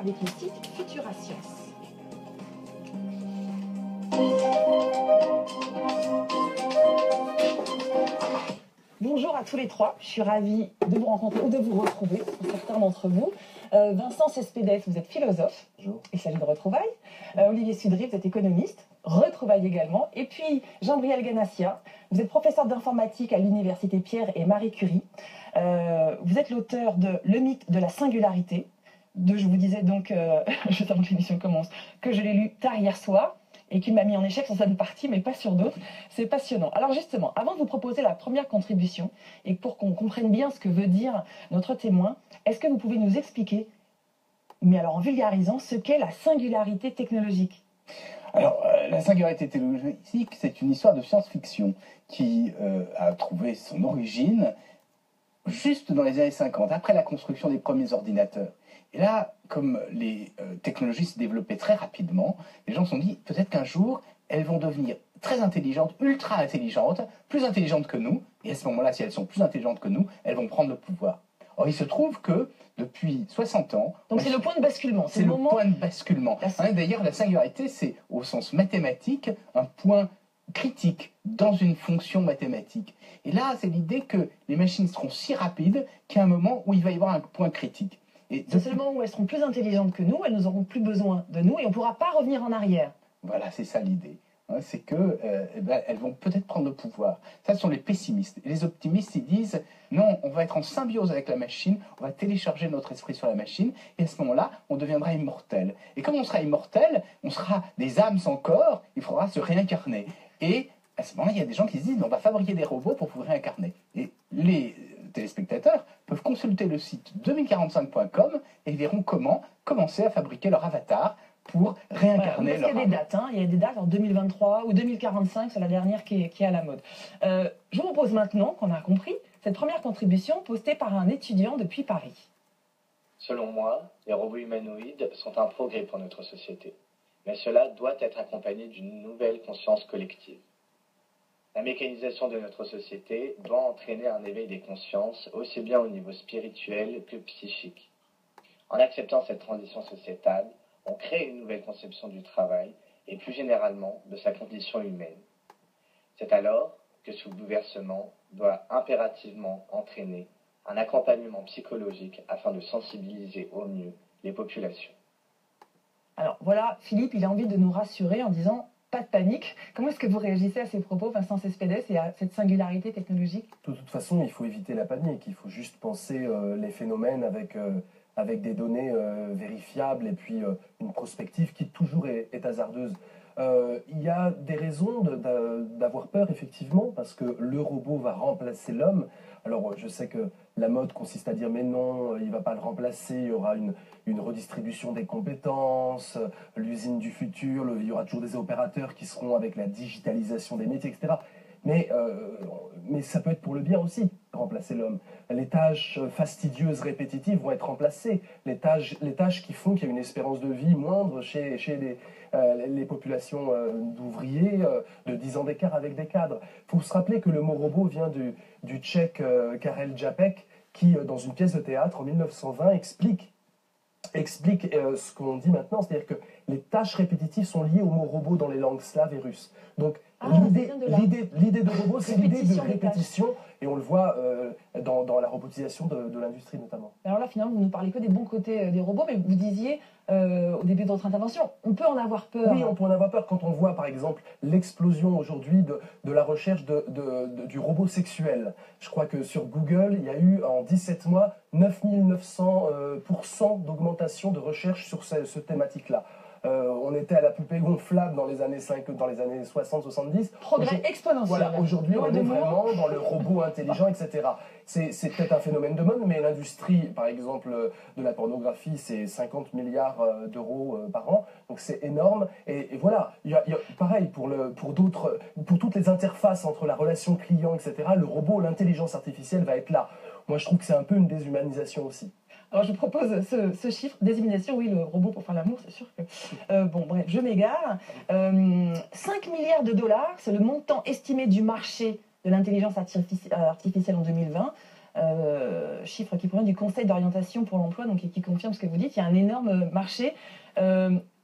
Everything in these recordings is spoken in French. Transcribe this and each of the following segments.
avec le site Futura Science. Bonjour à tous les trois, je suis ravie de vous rencontrer ou de vous retrouver, pour certains d'entre vous. Euh, Vincent Cespedes, vous êtes philosophe, Bonjour. il s'agit de retrouvailles. Euh, Olivier Sudry, vous êtes économiste, retrouvailles également. Et puis Jean-Briel Ganassia, vous êtes professeur d'informatique à l'Université Pierre et Marie Curie. Euh, vous êtes l'auteur de Le mythe de la singularité, de, je vous disais donc, euh, juste avant que l'émission commence, que je l'ai lu tard hier soir et qui m'a mis en échec sur certaines parties, mais pas sur d'autres. C'est passionnant. Alors justement, avant de vous proposer la première contribution, et pour qu'on comprenne bien ce que veut dire notre témoin, est-ce que vous pouvez nous expliquer, mais alors en vulgarisant, ce qu'est la singularité technologique? Alors, euh, la singularité technologique, c'est une histoire de science-fiction qui euh, a trouvé son origine juste dans les années 50, après la construction des premiers ordinateurs. Et là, comme les euh, technologies se développaient très rapidement, les gens se sont dit, peut-être qu'un jour, elles vont devenir très intelligentes, ultra intelligentes, plus intelligentes que nous, et à ce moment-là, si elles sont plus intelligentes que nous, elles vont prendre le pouvoir. Or, il se trouve que depuis 60 ans, Donc on c'est le point de basculement, c'est le moment... point de basculement. Hein, D'ailleurs, la singularité, c'est au sens mathématique un point critique dans une fonction mathématique. Et là, c'est l'idée que les machines seront si rapides qu'à un moment où il va y avoir un point critique. Seulement où elles seront plus intelligentes que nous, elles nous auront plus besoin de nous et on ne pourra pas revenir en arrière. Voilà, c'est ça l'idée. Hein, c'est que euh, eh ben, elles vont peut-être prendre le pouvoir. Ça, ce sont les pessimistes. Et les optimistes, ils disent non, on va être en symbiose avec la machine, on va télécharger notre esprit sur la machine, et à ce moment-là, on deviendra immortel. Et comme on sera immortel, on sera des âmes sans corps, il faudra se réincarner. Et à ce moment-là, il y a des gens qui se disent on va fabriquer des robots pour vous réincarner. Et les téléspectateurs peuvent consulter le site 2045.com et verront comment commencer à fabriquer leur avatar pour Voilà, réincarner parce qu'il y leur a des dates, hein. il y a des dates en 2023 ou 2045, c'est la dernière qui est, qui est à la mode. Euh, je vous propose maintenant, qu'on a compris, cette première contribution postée par un étudiant depuis Paris. Selon moi, les robots humanoïdes sont un progrès pour notre société, mais cela doit être accompagné d'une nouvelle conscience collective. La mécanisation de notre société doit entraîner un éveil des consciences aussi bien au niveau spirituel que psychique. En acceptant cette transition sociétale, on crée une nouvelle conception du travail et plus généralement de sa condition humaine. C'est alors que ce bouleversement doit impérativement entraîner un accompagnement psychologique afin de sensibiliser au mieux les populations. Alors voilà, Philippe, il a envie de nous rassurer en disant pas de panique. Comment est-ce que vous réagissez à ces propos, Vincent Cespedes, et à cette singularité technologique? De toute façon, il faut éviter la panique. Il faut juste penser euh, les phénomènes avec, euh, des données euh, vérifiables et puis une prospective qui toujours est hasardeuse. Euh, il y a des raisons d'avoir peur, effectivement, parce que le robot va remplacer l'homme. Alors, euh, je sais que la mode consiste à dire mais non, euh, il ne va pas le remplacer, il y aura une, redistribution des compétences, l'usine du futur, il y aura toujours des opérateurs qui seront avec la digitalisation des métiers, etc. Mais, euh, mais ça peut être pour le bien aussi, remplacer l'homme. Les tâches fastidieuses, répétitives vont être remplacées. Les tâches, les tâches qui font qu'il y a une espérance de vie moindre chez, chez les, euh, les populations euh, d'ouvriers de 10 ans d'écart avec des cadres. Il faut se rappeler que le mot robot vient du, du tchèque Karel Čapek, qui, dans une pièce de théâtre en 1920, explique explique ce qu'on dit maintenant, c'est-à-dire que les tâches répétitives sont liées au mot robot dans les langues slaves et russes. Donc Ah, l'idée, de robot, c'est l'idée de Répétition et on le voit euh, dans, dans la robotisation de, de l'industrie notamment. Alors là, finalement, vous nous parlez que des bons côtés euh, des robots, mais vous disiez euh, au début de votre intervention, on peut en avoir peur. Oui, on peut en avoir peur quand on voit par exemple l'explosion aujourd'hui de, de la recherche de, de- de- du robot sexuel. Je crois que sur Google, il y a eu en 17 mois 9900% euh, d'augmentation de recherche sur ce, ce thématique-là. Euh, on était à la poupée gonflable dans les années 5, dans les années 60-70. Progrès exponentiel. Voilà, aujourd'hui on est vraiment dans le robot intelligent, etc. C'est peut-être un phénomène de mode, mais l'industrie, par exemple, de la pornographie, c'est 50 milliards euh, d'euros euh, par an, donc c'est énorme. Et, et voilà, il y a, il y a- pareil pour, le, pour, d'autres, pour toutes les interfaces entre la relation client, etc., le robot, l'intelligence artificielle va être là. Moi, je trouve que c'est un peu une déshumanisation aussi. Alors je propose ce, ce chiffre, désignation, oui, le robot pour faire l'amour, c'est sûr que... Euh, bon, bref, je m'égare. Euh, 5 milliards de dollars, c'est le montant estimé du marché de l'intelligence euh, artificielle en 2020. euh, chiffre qui provient du Conseil d'orientation pour l'emploi, donc qui, qui confirme ce que vous dites. Il y a un énorme marché.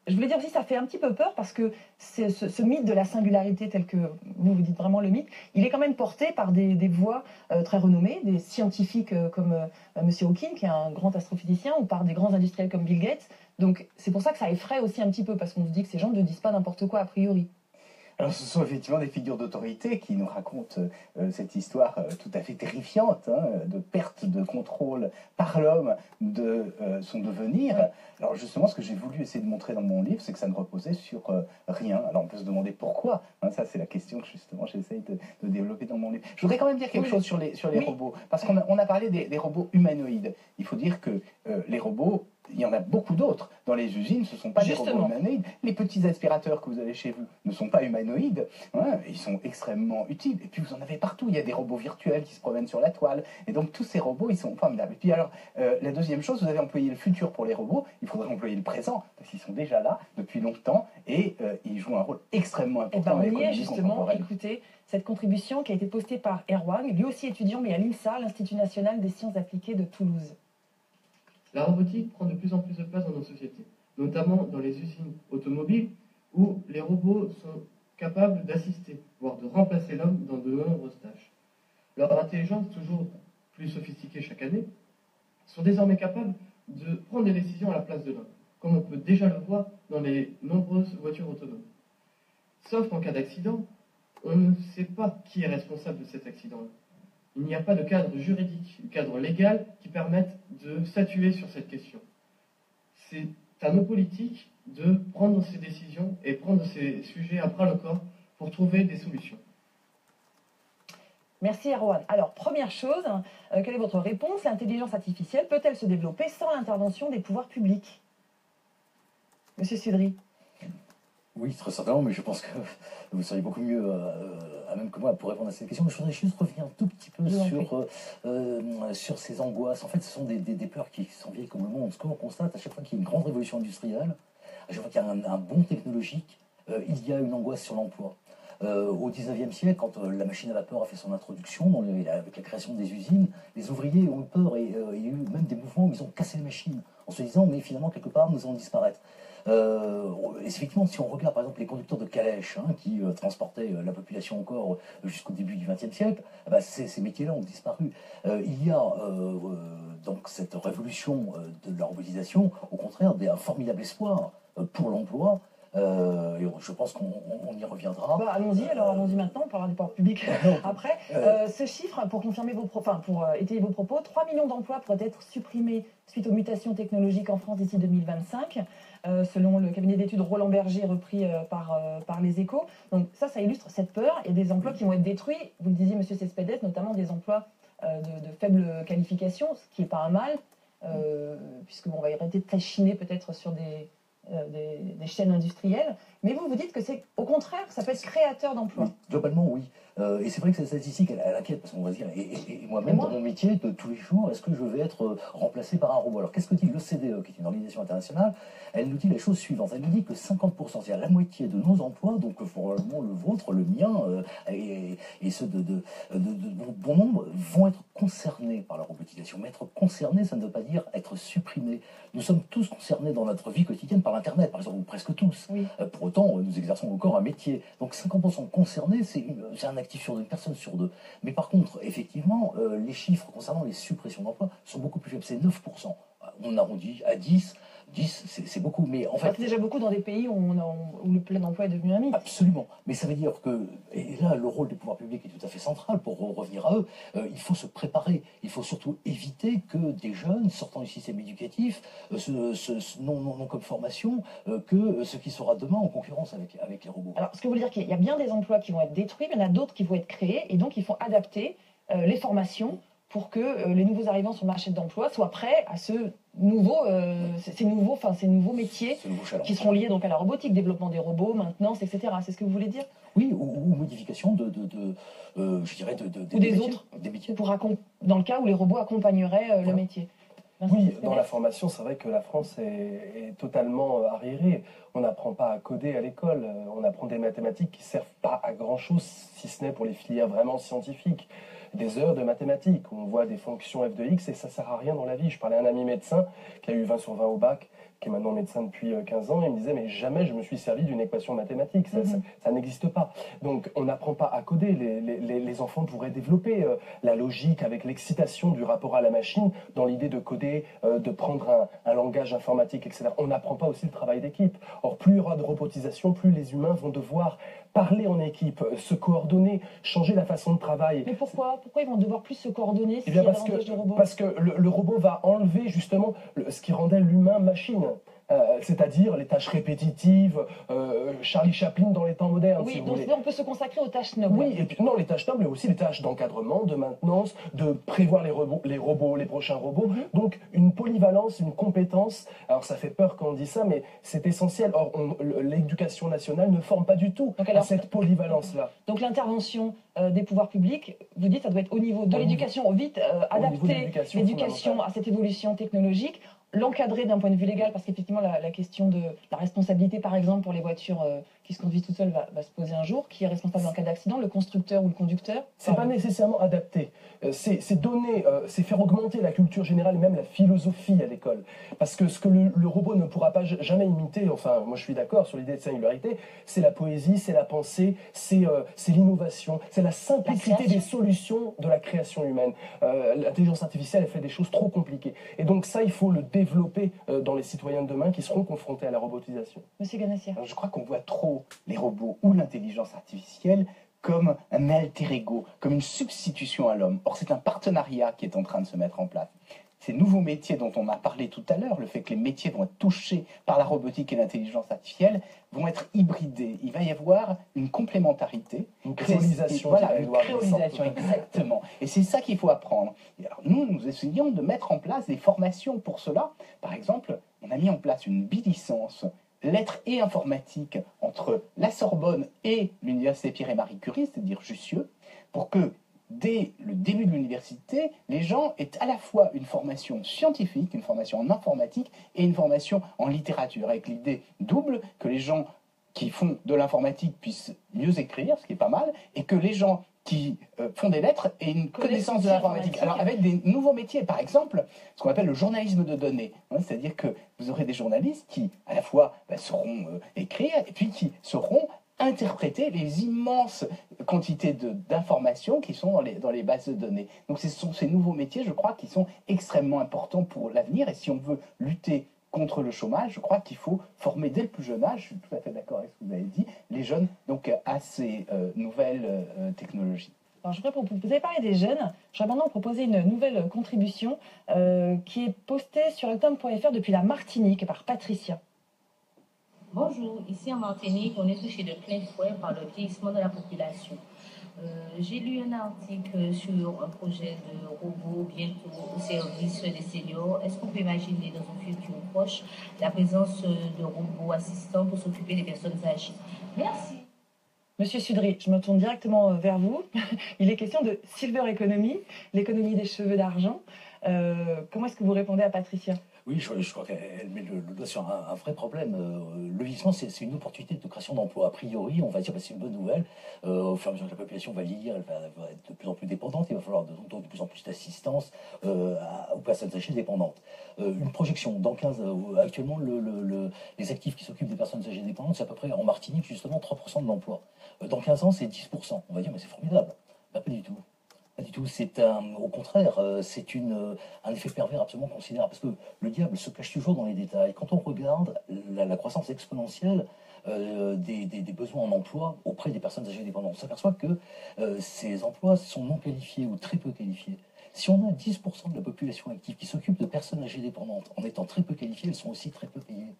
Je voulais dire aussi, ça fait un petit peu peur parce que ce, ce, mythe de la singularité, tel que vous vous dites vraiment le mythe, il est quand même porté par des, voix euh, très renommées, des scientifiques euh, comme euh, Monsieur Hawking, qui est un grand astrophysicien, ou par des grands industriels comme Bill Gates. Donc c'est pour ça que ça effraie aussi un petit peu, parce qu'on se dit que ces gens ne disent pas n'importe quoi a priori. Alors, ce sont effectivement des figures d'autorité qui nous racontent euh, cette histoire euh, tout à fait terrifiante hein, de perte de contrôle par l'homme de euh, son devenir. Alors, justement, ce que j'ai voulu essayer de montrer dans mon livre, c'est que ça ne reposait sur rien. Alors, on peut se demander pourquoi. Hein, ça, c'est la question que justement j'essaye de, de, développer dans mon livre. Je voudrais quand même dire quelque oui. chose sur les, sur les oui. robots, parce qu'on a, on a parlé des, des, robots humanoïdes. Il faut dire que les robots il y en a beaucoup d'autres. Dans les usines, ce ne sont pas Justement. des robots humanoïdes. Les petits aspirateurs que vous avez chez vous ne sont pas humanoïdes. Ouais, ils sont extrêmement utiles. Et puis, vous en avez partout. Il y a des robots virtuels qui se promènent sur la toile. Et donc, tous ces robots, ils sont formidables. Et puis, alors, euh, la deuxième chose, vous avez employé le futur pour les robots. Il faudrait employer le présent, parce qu'ils sont déjà là depuis longtemps. Et euh, ils jouent un rôle extrêmement important. Et ben, on y est justement, écoutez, cette contribution qui a été postée par Erwan, lui aussi étudiant, mais à l'INSA, l'Institut national des sciences appliquées de Toulouse. La robotique prend de plus en plus de place dans nos sociétés, notamment dans les usines automobiles où les robots sont capables d'assister, voire de remplacer l'homme dans de nombreuses tâches. Leur intelligence, toujours plus sophistiquée chaque année, sont désormais capables de prendre des décisions à la place de l'homme, comme on peut déjà le voir dans les nombreuses voitures autonomes. Sauf qu'en cas d'accident, on ne sait pas qui est responsable de cet accident-là il n'y a pas de cadre juridique, de cadre légal qui permette de statuer sur cette question. C'est à nos politiques de prendre ces décisions et prendre ces sujets à bras le corps pour trouver des solutions. Merci Erwan. Alors, première chose, euh, quelle est votre réponse? L'intelligence artificielle peut-elle se développer sans l'intervention des pouvoirs publics? Monsieur Sudry oui, très certainement, mais je pense que vous seriez beaucoup mieux euh, à même que moi pour répondre à cette question. Mais je voudrais juste revenir un tout petit peu sur, euh, euh, sur ces angoisses. En fait, ce sont des, des, des peurs qui sont vieilles comme le monde. Ce qu'on constate à chaque fois qu'il y a une grande révolution industrielle, à chaque fois qu'il y a un, un bon technologique, il y a une angoisse sur l'emploi. Au 19e siècle, quand la machine à vapeur a fait son introduction, dans les, avec la création des usines, les ouvriers ont eu peur et il y a eu même des mouvements où ils ont cassé les machines en se disant mais finalement quelque part nous allons disparaître. Euh, effectivement, si on regarde par exemple les conducteurs de calèches hein, qui euh, transportaient euh, la population encore jusqu'au début du XXe siècle, eh ben, ces métiers-là ont disparu. il y a donc cette révolution de la robotisation, au contraire, des, un formidable espoir pour l'emploi. Euh, et je pense qu'on y reviendra. Bah, allons-y, alors allons-y maintenant, on parlera des ports publics après. Euh, ce chiffre, pour confirmer vos propos, enfin, pour euh, étayer vos propos, 3 millions d'emplois pourraient être supprimés suite aux mutations technologiques en France d'ici 2025, euh, selon le cabinet d'études Roland Berger repris euh, par, euh, par les échos. Donc ça, ça illustre cette peur et des emplois qui vont être détruits. Vous le disiez, Monsieur Cespedes, notamment des emplois de, faible qualification, ce qui n'est pas un mal, puisque bon, on va arrêter de tachiner peut-être sur des, euh, des, chaînes industrielles. Mais vous, vous dites que c'est au contraire, ça peut être créateur d'emplois. Globalement, oui. Euh, et c'est vrai que cette statistique, elle, elle inquiète, parce qu'on va dire, et, et, et moi-même, moi dans mon métier de tous les jours, est-ce que je vais être euh, remplacé par un robot? Alors, qu'est-ce que dit l'OCDE, qui est une organisation internationale? Elle nous dit la chose suivante. Elle nous dit que 50%, c'est-à-dire la moitié de nos emplois, donc probablement le vôtre, le mien, euh, et, et, ceux de, de, de, de, bon nombre, vont être concernés par la robotisation. Mais être concerné, ça ne veut pas dire être supprimé. Nous sommes tous concernés dans notre vie quotidienne par Internet, par exemple, ou presque tous. Oui. pour autant, nous exerçons encore un métier. Donc 50% concernés, c'est un sur une personne sur deux. Mais par contre, effectivement, euh, les chiffres concernant les suppressions d'emplois sont beaucoup plus faibles. C'est 9%. On arrondit à 10. 10, c'est beaucoup, mais en fait... C'est déjà beaucoup dans des pays où, on a, où le plein emploi est devenu un mythe. Absolument, mais ça veut dire que, et là, le rôle des pouvoirs publics est tout à fait central pour revenir à eux, euh, il faut se préparer, il faut surtout éviter que des jeunes sortant du système éducatif euh, se, se, se, non, non, non, comme formation euh, que ce qui sera demain en concurrence avec, avec les robots. Alors, ce que vous voulez dire qu'il y a bien des emplois qui vont être détruits, mais il y en a d'autres qui vont être créés, et donc il faut adapter euh, les formations pour que euh, les nouveaux arrivants sur le marché de l'emploi soient prêts à ce nouveau, euh, ces, nouveaux, enfin, ces nouveaux métiers qui seront liés donc à la robotique, développement des robots, maintenance, etc. C'est ce que vous voulez dire? Oui, ou, ou, modification de, de, de euh, je dirais, de, ou des, autres, des métiers. Pour dans le cas où les robots accompagneraient euh, voilà. le métier. Oui, dans la formation, c'est vrai que la France est, est totalement arriérée. On n'apprend pas à coder à l'école. On apprend des mathématiques qui servent pas à grand chose, si ce n'est pour les filières vraiment scientifiques. Des heures de mathématiques. On voit des fonctions f de x et ça sert à rien dans la vie. Je parlais à un ami médecin qui a eu 20 sur 20 au bac, qui est maintenant médecin depuis 15 euh, ans, et il me disait mais jamais je me suis servi d'une équation mathématique, ça, Mhm. ça- ça n'existe pas. Donc on n'apprend pas à coder. Les, les- les- les enfants pourraient développer euh, la logique avec l'excitation du rapport à la machine dans l'idée de coder, euh, de prendre un, un langage informatique, etc. On n'apprend pas aussi le travail d'équipe. Or plus il y aura de robotisation, plus les humains vont devoir parler en équipe, se coordonner, changer la façon de travail. Mais pourquoi? Pourquoi ils vont devoir plus se coordonner Eh s'il y bien parce que, davantage de robots? parce que le, le robot va enlever justement le- ce qui rendait l'humain machine. Euh, c'est-à-dire les tâches répétitives, euh, Charlie Chaplin dans les temps modernes, si Oui, vous donc voulez. on peut se consacrer aux tâches nobles. Oui, et puis non, les tâches nobles, mais aussi les tâches d'encadrement, de maintenance, de prévoir les robots, les, robots, les prochains robots. Mhm. Donc une polyvalence, une compétence. Alors ça fait peur quand on dit ça, mais c'est essentiel. Or, l'éducation nationale ne forme pas du tout Donc à cette polyvalence-là. Donc l'intervention euh, des pouvoirs publics, vous dites, ça doit être au niveau de l'éducation, vite adapter l'éducation à cette évolution technologique, l'encadrer d'un point de vue légal, parce qu'effectivement la, la question de la responsabilité, par exemple, pour les voitures euh, qui se conduisent toutes seules va, va se poser un jour. Qui est responsable en cas d'accident, le constructeur ou le conducteur? C'est pas nécessairement adapté. Euh, C'est donner, euh, c'est faire augmenter la culture générale et même la philosophie à l'école. Parce que ce que le, le robot ne pourra pas jamais imiter, enfin, moi je suis d'accord sur l'idée de singularité, c'est la poésie, c'est la pensée, c'est euh, l'innovation, c'est la simplicité des solutions de la création humaine. L'intelligence artificielle, elle fait des choses trop compliquées. Et donc ça, il faut le développer euh, dans les citoyens de demain qui seront confrontés à la robotisation. Monsieur Ganassia je crois qu'on voit trop les robots ou l'intelligence artificielle comme un alter ego, comme une substitution à l'homme. Or, c'est un partenariat qui est en train de se mettre en place. Ces nouveaux métiers dont on a parlé tout à l'heure, le fait que les métiers vont être touchés par la robotique et l'intelligence artificielle, vont être hybridés. Il va y avoir une complémentarité. Une créolisation. Voilà, une créolisation, exactement. Et c'est ça qu'il faut apprendre. Alors, nous, nous essayons de mettre en place des formations pour cela. Par exemple, on a mis en place une bilicence lettres et informatique entre la Sorbonne et l'Université Pierre et Marie Curie, c'est-à-dire Jussieu, pour que dès le début de l'université, les gens aient à la fois une formation scientifique, une formation en informatique et une formation en littérature, avec l'idée double que les gens qui font de l'informatique puissent mieux écrire, ce qui est pas mal, et que les gens qui euh, font des lettres aient une connaissance de l'informatique. Alors avec des nouveaux métiers, par exemple, ce qu'on appelle le journalisme de données, hein, c'est-à-dire que vous aurez des journalistes qui, à la fois, bah, sauront euh, écrire, et puis qui sauront interpréter les immenses quantités d'informations qui sont dans les, dans les bases de données. Donc ce sont ces nouveaux métiers, je crois, qui sont extrêmement importants pour l'avenir. Et si on veut lutter contre le chômage, je crois qu'il faut former dès le plus jeune âge, je suis tout à fait d'accord avec ce que vous avez dit, les jeunes donc à ces euh, nouvelles euh, technologies. Alors, je pour- vous avez parlé des jeunes. Je voudrais maintenant proposer une nouvelle contribution euh, qui est postée sur le depuis la Martinique par Patricia. Bonjour, ici en Martinique, on est touché de plein fouet par le vieillissement de la population. Euh, J'ai lu un article sur un projet de robot bientôt au service des seniors. Est-ce qu'on peut imaginer dans un futur proche la présence de robots assistants pour s'occuper des personnes âgées Merci. Monsieur Sudry, je me tourne directement euh, vers vous. Il est question de silver economy, l'économie des cheveux d'argent. Euh, comment est-ce que vous répondez à Patricia? Oui, je, crois qu'elle met le, doigt sur un, vrai problème. Euh, le vieillissement, c'est une opportunité de création d'emplois. A priori, on va dire que c'est une bonne nouvelle. Euh, au fur et à mesure que la population va vieillir, elle va, être de plus en plus dépendante. Il va falloir de, de plus en plus d'assistance euh, aux personnes âgées dépendantes. Une projection, dans 15 euh, actuellement, le- le- le- les actifs qui s'occupent des personnes âgées dépendantes, c'est à peu près en Martinique, justement, 3% de l'emploi. Dans 15 ans, c'est 10%. On va dire, mais c'est formidable. Bah, pas du tout. Pas du tout. C'est un, au contraire, euh, c'est une, euh, un effet pervers absolument considérable. Parce que le diable se cache toujours dans les détails. Quand on regarde la, croissance exponentielle euh, des, besoins en emploi auprès des personnes âgées dépendantes, on s'aperçoit que ces emplois sont non qualifiés ou très peu qualifiés. Si on a 10% de la population active qui s'occupe de personnes âgées dépendantes en étant très peu qualifiées, elles sont aussi très peu payées.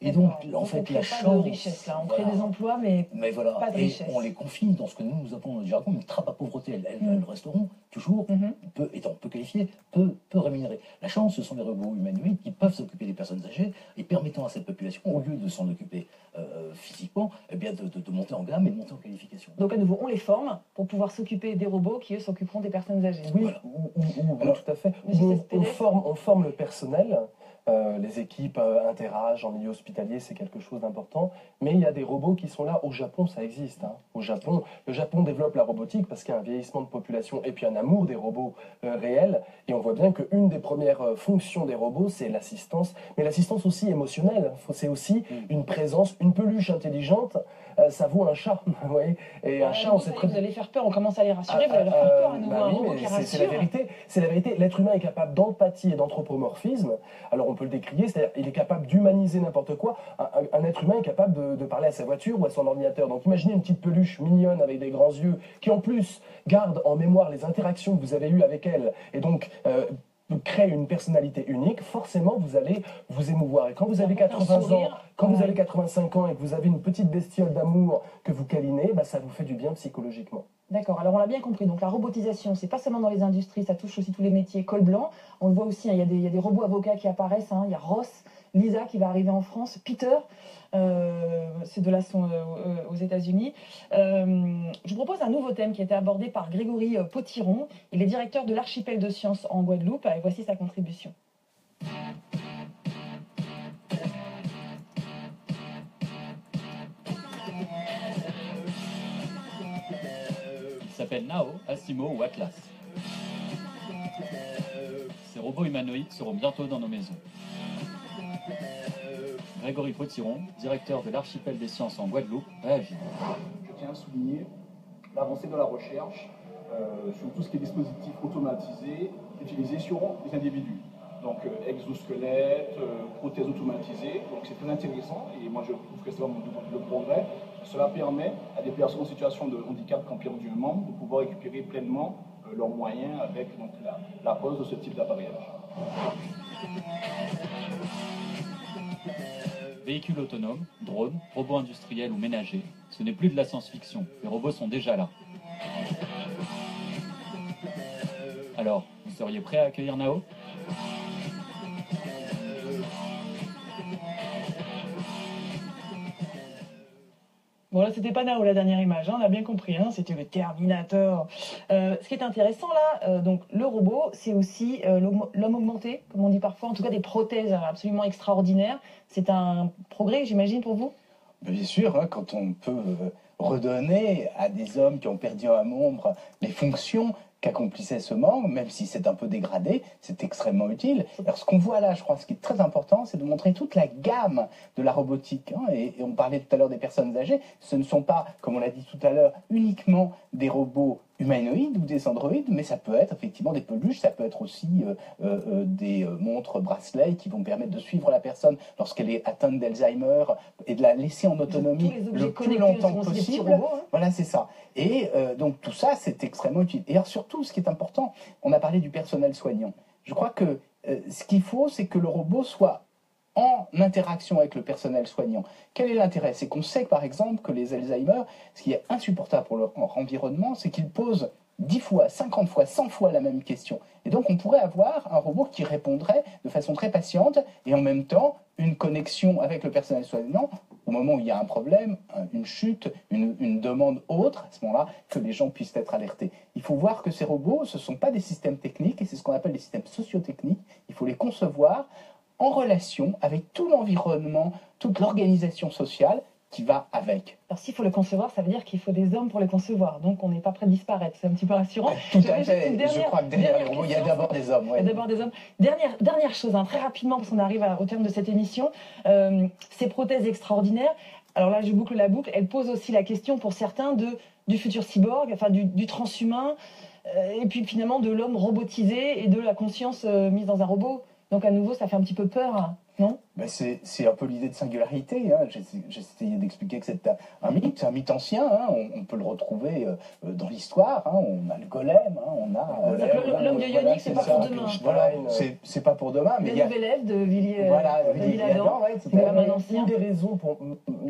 Et donc, en on fait, crée la chance. de richesse là. On crée des emplois, mais Mais voilà, Pas de et richesse. on les confine dans ce que nous, nous appelons dans le jargon une trappe à pauvreté. Elles, elles- Mm. elles resteront toujours, Mhm. peu, étant peu qualifiées, peu, peu rémunérées. La chance, ce sont les robots humanoïdes qui peuvent s'occuper des personnes âgées et permettant à cette population, au lieu de s'en occuper euh, physiquement, eh bien de, de- de monter en gamme et de monter en qualification. donc à nouveau, on les forme pour pouvoir s'occuper des robots qui eux s'occuperont des personnes âgées. Oui, Voilà. ou, ou- ou- Alors, tout à fait. On forme, on forme le personnel Euh, les équipes euh, interagent en milieu hospitalier, c'est quelque chose d'important. Mais il y a des robots qui sont là. Au Japon, ça existe. hein. Au Japon, le Japon développe la robotique parce qu'il y a un vieillissement de population et puis un amour des robots euh, réels. Et on voit bien qu'une des premières euh, fonctions des robots, c'est l'assistance. Mais l'assistance aussi émotionnelle. C'est aussi une présence, une peluche intelligente. Euh, ça vaut un chat. vous voyez et un Ah, chat, on sait très Vous allez faire peur, on commence à les rassurer, vous allez leur faire peur à nouveau, bah un oui, c'est- la vérité. C'est la vérité. L'être humain est capable d'empathie et d'anthropomorphisme. Alors on peut le décrier, c'est-à-dire il est capable d'humaniser n'importe quoi. Un, un- un être humain est capable de, de parler à sa voiture ou à son ordinateur. Donc imaginez une petite peluche mignonne avec des grands yeux qui en plus garde en mémoire les interactions que vous avez eues avec elle et donc euh, crée une personnalité unique. Forcément, vous allez vous émouvoir. Et quand vous avez apporte un 80 ans, quand vous avez 85 ans et que vous avez une petite bestiole d'amour que vous câlinez, bah, ça vous fait du bien psychologiquement. D'accord, alors on l'a bien compris. Donc la robotisation, c'est pas seulement dans les industries, ça touche aussi tous les métiers. Col blanc, on le voit aussi, hein, il y, a des- il y a des robots avocats qui apparaissent. hein. Il y a Ross, Lisa qui va arriver en France, Peter, euh, ces deux-là sont euh, aux États-Unis. Euh, je vous propose un nouveau thème qui a été abordé par Grégory euh, Potiron. Il est directeur de l'archipel de sciences en Guadeloupe et voici sa contribution. Il s'appelle Nao, Asimo ou Atlas. Ces robots humanoïdes seront bientôt dans nos maisons. Grégory Potiron, directeur de l'archipel des sciences en Guadeloupe, réagit. Je tiens à souligner l'avancée de la recherche euh, sur tout ce qui est dispositif automatisé utilisé sur les individus. Donc euh, exosquelettes, euh, prothèses automatisées, donc c'est très intéressant et moi je trouve que c'est vraiment le, progrès. Cela permet à des personnes en situation de handicap ont perdu un membre de pouvoir récupérer pleinement euh, leurs moyens avec donc, la, la pose de ce type d'appareillage. Véhicules autonomes, drones, robots industriels ou ménagers, ce n'est plus de la science-fiction, les robots sont déjà là. Alors, vous seriez prêt à accueillir Nao? Bon là c'était pas Nao la dernière image, hein, on a bien compris, hein, c'était le Terminator. Euh, ce qui est intéressant là, euh, donc le robot, c'est aussi euh, l'homme augmenté, comme on dit parfois, en tout cas des prothèses absolument extraordinaires. C'est un progrès, j'imagine, pour vous? Bien sûr, hein, quand on peut redonner à des hommes qui ont perdu un membre les fonctions qu'accomplissait ce membre, même si c'est un peu dégradé, c'est extrêmement utile. Alors ce qu'on voit là, je crois, ce qui est très important, c'est de montrer toute la gamme de la robotique. hein. et on parlait tout à l'heure des personnes âgées, ce ne sont pas, comme on l'a dit tout à l'heure, uniquement des robots humanoïdes ou des androïdes, mais ça peut être effectivement des peluches, ça peut être aussi euh, euh, euh, des montres bracelets qui vont permettre de suivre la personne lorsqu'elle est atteinte d'Alzheimer et de la laisser en autonomie le plus longtemps possible. robots, hein. Voilà, c'est ça. Et euh, donc tout ça, c'est extrêmement utile. Et alors surtout, ce qui est important, on a parlé du personnel soignant. Je crois que ce qu'il faut, c'est que le robot soit en interaction avec le personnel soignant. Quel est l'intérêt? C'est qu'on sait par exemple que les Alzheimer, ce qui est insupportable pour leur environnement, c'est qu'ils posent 10 fois, 50 fois, 100 fois la même question. Et donc on pourrait avoir un robot qui répondrait de façon très patiente et en même temps une connexion avec le personnel soignant au moment où il y a un problème, un- une chute, une demande autre, à ce moment-là, que les gens puissent être alertés. Il faut voir que ces robots, ce ne sont pas des systèmes techniques, et c'est ce qu'on appelle des systèmes sociotechniques. Il faut les concevoir en relation avec tout l'environnement, toute l'organisation sociale qui va avec. Alors s'il faut le concevoir, ça veut dire qu'il faut des hommes pour les concevoir, donc on n'est pas prêt de disparaître, c'est un petit peu rassurant. Tout à fait. Je crois que derrière les il y a d'abord des hommes. Il y ouais. a d'abord des hommes. Dernière, dernière chose, hein, très rapidement, parce qu'on arrive à- au terme de cette émission, euh, ces prothèses extraordinaires, alors là je boucle la boucle, elles posent aussi la question pour certains de, du futur cyborg, enfin du, du transhumain, euh, et puis finalement de l'homme robotisé et de la conscience euh, mise dans un robot. Donc à nouveau, ça fait un petit peu peur, non Ben, c'est c'est un peu l'idée de singularité. Hein. J'ai j'ai essayé d'expliquer que c'est un, mythe, un mythe ancien. hein. On, on peut le retrouver euh, euh, dans l'histoire. hein. On a le golem, hein. on a. euh, l'homme voilà, bionique, c'est pas ça. pour demain. Voilà, c'est c'est pas pour demain, mais Le il y a. nouvel élève de Villiers, euh, Voilà, de. Une des raisons, pour,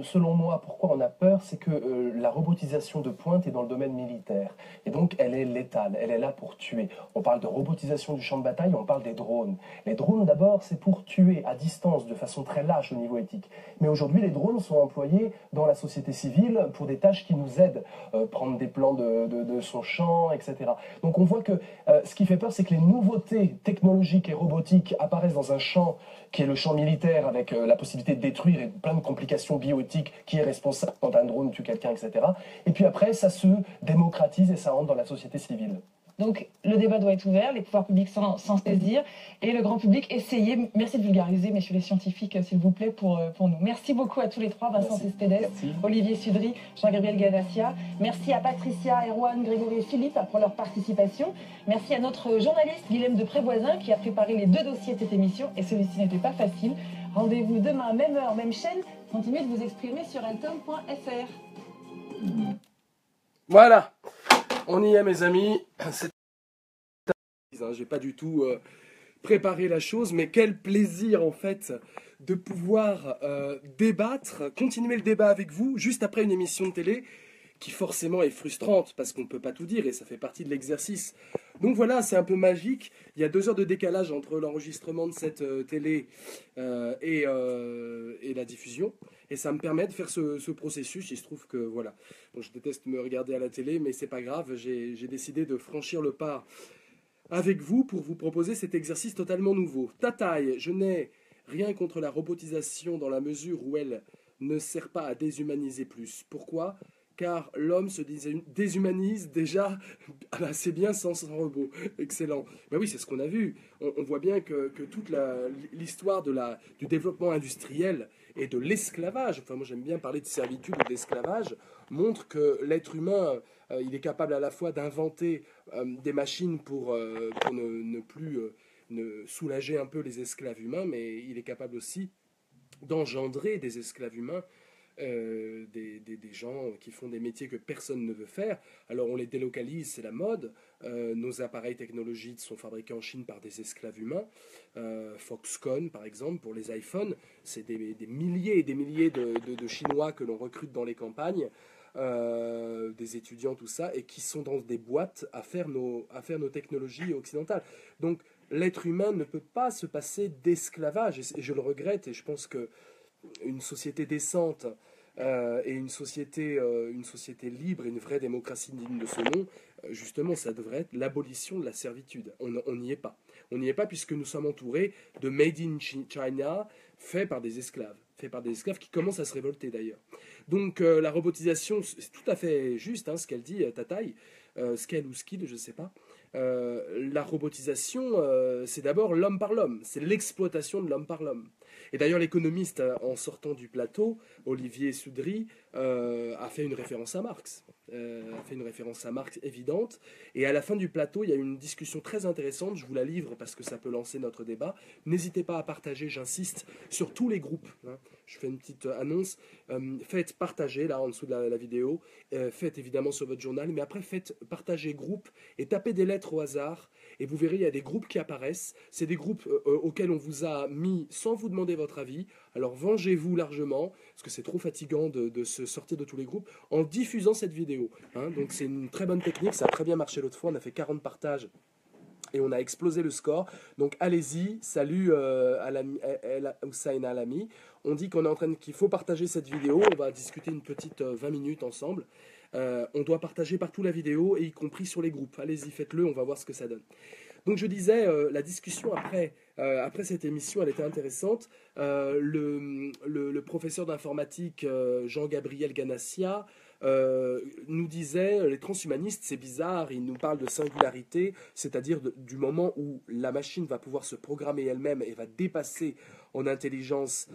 selon moi, pourquoi on a peur, c'est que euh, la robotisation de pointe est dans le domaine militaire. Et donc, elle est létale, elle est là pour tuer. On parle de robotisation du champ de bataille, on parle des drones. Les drones, d'abord, c'est pour tuer à distance de façon très lâche au niveau éthique. Mais aujourd'hui, les drones sont employés dans la société civile pour des tâches qui nous aident, euh, prendre des plans de, de, son champ, etc. Donc on voit que euh, ce qui fait peur, c'est que les nouveautés technologiques et robotiques apparaissent dans un champ qui est le champ militaire, avec euh, la possibilité de détruire et plein de complications bioéthiques, qui est responsable quand un drone tue quelqu'un, etc. Et puis après, ça se démocratise et ça rentre dans la société civile. Donc le débat doit être ouvert, les pouvoirs publics s'en saisir et le grand public essayer. Merci de vulgariser, messieurs les scientifiques, s'il vous plaît, pour, euh, pour nous. Merci beaucoup à tous les trois, Vincent Cespedes, Olivier Sudry, Jean-Gabriel Ganassia. Merci à Patricia, Erwan, Grégory et Philippe pour leur participation. Merci à notre journaliste Guilhem de Prévoisin qui a préparé les deux dossiers de cette émission et celui-ci n'était pas facile. Rendez-vous demain, même heure, même chaîne. Continuez de vous exprimer sur eltom.fr. Voilà, on y est mes amis. C'est... Hein, j'ai pas du tout euh, préparé la chose, mais quel plaisir en fait de pouvoir euh, débattre, continuer le débat avec vous juste après une émission de télé qui forcément est frustrante parce qu'on ne peut pas tout dire et ça fait partie de l'exercice. Donc voilà, c'est un peu magique. Il y a deux heures de décalage entre l'enregistrement de cette euh, télé et, et, la diffusion. Et ça me permet de faire ce, processus. Il se trouve que, voilà, je déteste me regarder à la télé, mais c'est pas grave. J'ai décidé de franchir le pas avec vous pour vous proposer cet exercice totalement nouveau. Tataille, je n'ai rien contre la robotisation dans la mesure où elle ne sert pas à déshumaniser plus. Pourquoi? Car l'homme se déshumanise déjà assez bien sans son robot. Excellent. Ben oui, c'est ce qu'on a vu. On, voit bien que, toute l'histoire du développement industriel et de l'esclavage, enfin moi j'aime bien parler de servitude ou d'esclavage, montre que l'être humain, euh, il est capable à la fois d'inventer euh, des machines pour, euh, ne, plus soulager un peu les esclaves humains, mais il est capable aussi d'engendrer des esclaves humains euh, des, gens qui font des métiers que personne ne veut faire. Alors on les délocalise, c'est la mode. Euh, nos appareils technologiques sont fabriqués en Chine par des esclaves humains. Euh, Foxconn, par exemple, pour les iPhones, c'est des, milliers et des milliers de, Chinois que l'on recrute dans les campagnes. des étudiants, tout ça, et qui sont dans des boîtes à faire nos, à faire nos technologies occidentales. Donc l'être humain ne peut pas se passer d'esclavage, et, je le regrette, et je pense que une société décente euh, et une société, euh, une société libre et une vraie démocratie digne de ce nom, euh, justement, ça devrait être l'abolition de la servitude. On n'y est pas. On n'y est pas puisque nous sommes entourés de Made in China, fait par des esclaves, fait par des esclaves qui commencent à se révolter d'ailleurs. Donc la robotisation, c'est tout à fait juste hein, ce qu'elle dit, Tataï, Scale ou Skill, je ne sais pas. la robotisation, c'est d'abord l'homme par l'homme, c'est l'exploitation de l'homme par l'homme. Et d'ailleurs, l'économiste, euh, en sortant du plateau, Olivier Soudry, euh, a fait une référence à Marx. Euh, a fait une référence à Marx évidente. Et à la fin du plateau, il y a une discussion très intéressante. Je vous la livre parce que ça peut lancer notre débat. N'hésitez pas à partager, j'insiste, sur tous les groupes. Hein. Je fais une petite annonce. faites partager, là, en dessous de la, vidéo. faites évidemment sur votre journal. Mais après, faites partager groupe et tapez des lettres au hasard et vous verrez, il y a des groupes qui apparaissent. C'est des groupes auxquels on vous a mis sans vous demander votre avis. Alors vengez-vous largement, parce que c'est trop fatigant de, se sortir de tous les groupes, en diffusant cette vidéo. Hein. Donc c'est une très bonne technique, ça a très bien marché l'autre fois, on a fait 40 partages et on a explosé le score. Donc allez-y, salut euh, Hussein Alami. On dit qu'on est en train qu'il faut partager cette vidéo. On va discuter une petite 20 minutes ensemble. Euh, on doit partager partout la vidéo, et y compris sur les groupes. Allez-y, faites-le, on va voir ce que ça donne. Donc je disais, euh, la discussion après, euh, après cette émission, elle était intéressante. Le, professeur d'informatique Jean-Gabriel Ganassia nous disait, les transhumanistes, c'est bizarre, ils nous parlent de singularité, c'est-à-dire du moment où la machine va pouvoir se programmer elle-même et va dépasser en intelligence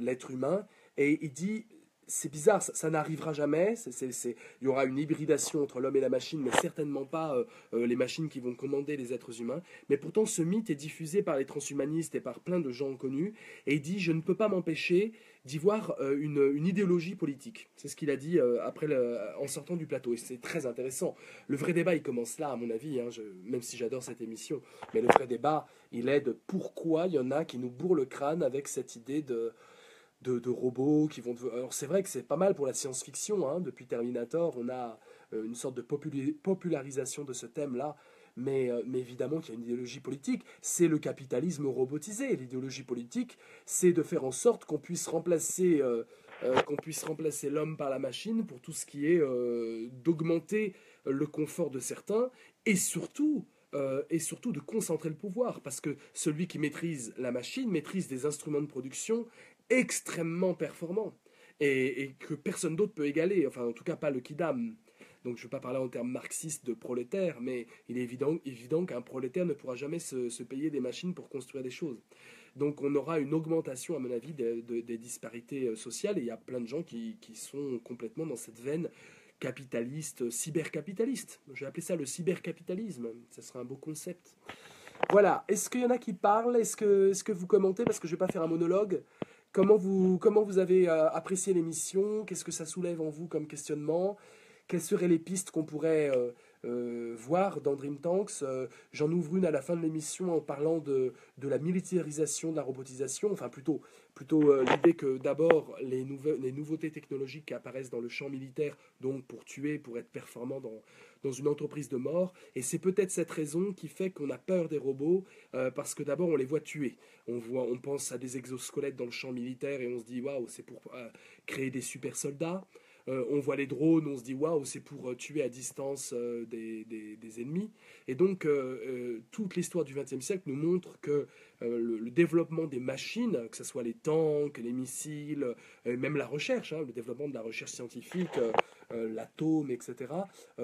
l'être humain. Et il dit, c'est bizarre, ça, n'arrivera jamais. il y aura une hybridation entre l'homme et la machine, mais certainement pas euh, euh, les machines qui vont commander les êtres humains. Mais pourtant, ce mythe est diffusé par les transhumanistes et par plein de gens connus. Et il dit Je ne peux pas m'empêcher d'y voir euh, une, idéologie politique. C'est ce qu'il a dit après en sortant du plateau. Et c'est très intéressant. Le vrai débat, il commence là, à mon avis, hein, même si j'adore cette émission. Mais le vrai débat, il est de pourquoi il y en a qui nous bourrent le crâne avec cette idée de de, robots qui vont. Alors c'est vrai que c'est pas mal pour la science-fiction. Hein. Depuis Terminator, on a euh, une sorte de popularisation de ce thème-là. mais, euh, mais évidemment qu'il y a une idéologie politique. C'est le capitalisme robotisé. L'idéologie politique, c'est de faire en sorte qu'on puisse remplacer, euh, remplacer l'homme par la machine pour tout ce qui est d'augmenter le confort de certains et surtout et surtout de concentrer le pouvoir, parce que celui qui maîtrise la machine maîtrise des instruments de production extrêmement performants et, que personne d'autre peut égaler, enfin en tout cas pas le Kidam. Donc je ne veux pas parler en termes marxistes de prolétaire, mais il est évident, évident qu'un prolétaire ne pourra jamais se, payer des machines pour construire des choses. Donc on aura une augmentation, à mon avis, des disparités euh, sociales, et il y a plein de gens qui, sont complètement dans cette veine capitaliste, cybercapitaliste. Je vais appeler ça le cybercapitalisme, ce serait un beau concept. Voilà, est-ce qu'il y en a qui parlent? Est-ce que, est que vous commentez? Parce que je ne vais pas faire un monologue. Comment vous, avez euh, apprécié l'émission? Qu'est-ce que ça soulève en vous comme questionnement? Quelles seraient les pistes qu'on pourrait euh, euh, voir dans Dream Tanks euh, J'en ouvre une à la fin de l'émission en parlant de, de, la militarisation de la robotisation, enfin plutôt, plutôt l'idée que d'abord les, les, nouveautés technologiques qui apparaissent dans le champ militaire, donc pour tuer, pour être performant dans, dans une entreprise de mort, et c'est peut-être cette raison qui fait qu'on a peur des robots, parce que d'abord on les voit tuer. On, voit, on pense à des exosquelettes dans le champ militaire et on se dit waouh, c'est pour créer des super soldats. Euh, on voit les drones, on se dit waouh, c'est pour euh, tuer à distance euh, des, ennemis. Et donc, toute l'histoire du XXe siècle nous montre que le, développement des machines, que ce soit les tanks, les missiles, même la recherche, hein, le développement de la recherche scientifique, l'atome, etc.,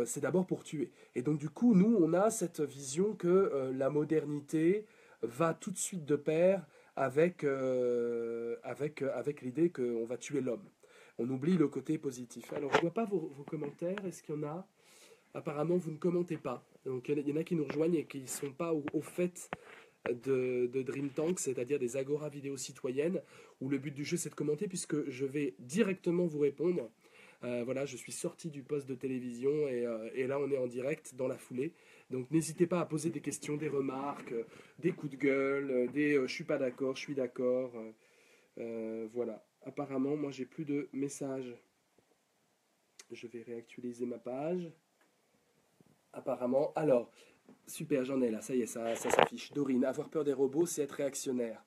c'est d'abord pour tuer. Et donc, du coup, nous, on a cette vision que la modernité va tout de suite de pair avec, avec, avec l'idée qu'on va tuer l'homme on oublie le côté positif. Alors, je ne vois pas vos, commentaires. Est-ce qu'il y en a? Apparemment, vous ne commentez pas. Donc, il y en a qui nous rejoignent et qui ne sont pas au, fait de, Dream Tank, c'est-à-dire des agora vidéo citoyennes, où le but du jeu, c'est de commenter, puisque je vais directement vous répondre. Euh, voilà, je suis sorti du poste de télévision euh, et, là, on est en direct dans la foulée. Donc, n'hésitez pas à poser des questions, des remarques, des coups de gueule, des euh, je suis pas d'accord, je suis d'accord. voilà. Apparemment, moi j'ai plus de messages. Je vais réactualiser ma page. Apparemment, alors, super, j'en ai là, ça y est, ça, ça s'affiche. Dorine, avoir peur des robots, c'est être réactionnaire.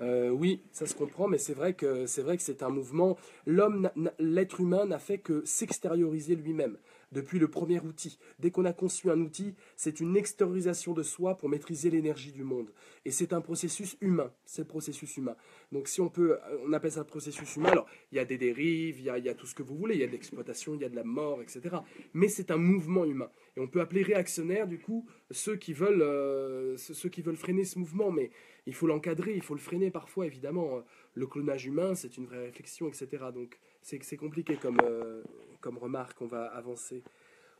Euh, oui, ça se comprend, mais c'est vrai que c'est vrai que c'est un mouvement. L'homme, l'être humain n'a fait que s'extérioriser lui-même depuis le premier outil. Dès qu'on a conçu un outil, c'est une extériorisation de soi pour maîtriser l'énergie du monde. Et c'est un processus humain. C'est le processus humain. Donc si on peut, on appelle ça un processus humain. Alors, il y a des dérives, il y a, il y a tout ce que vous voulez, il y a de l'exploitation, il y a de la mort, etc. Mais c'est un mouvement humain. Et on peut appeler réactionnaire, du coup, ceux qui veulent, euh, ceux qui veulent freiner ce mouvement. Mais il faut l'encadrer, il faut le freiner parfois, évidemment. Le clonage humain, c'est une vraie réflexion, etc. Donc c'est compliqué comme, euh, comme remarque, on va avancer.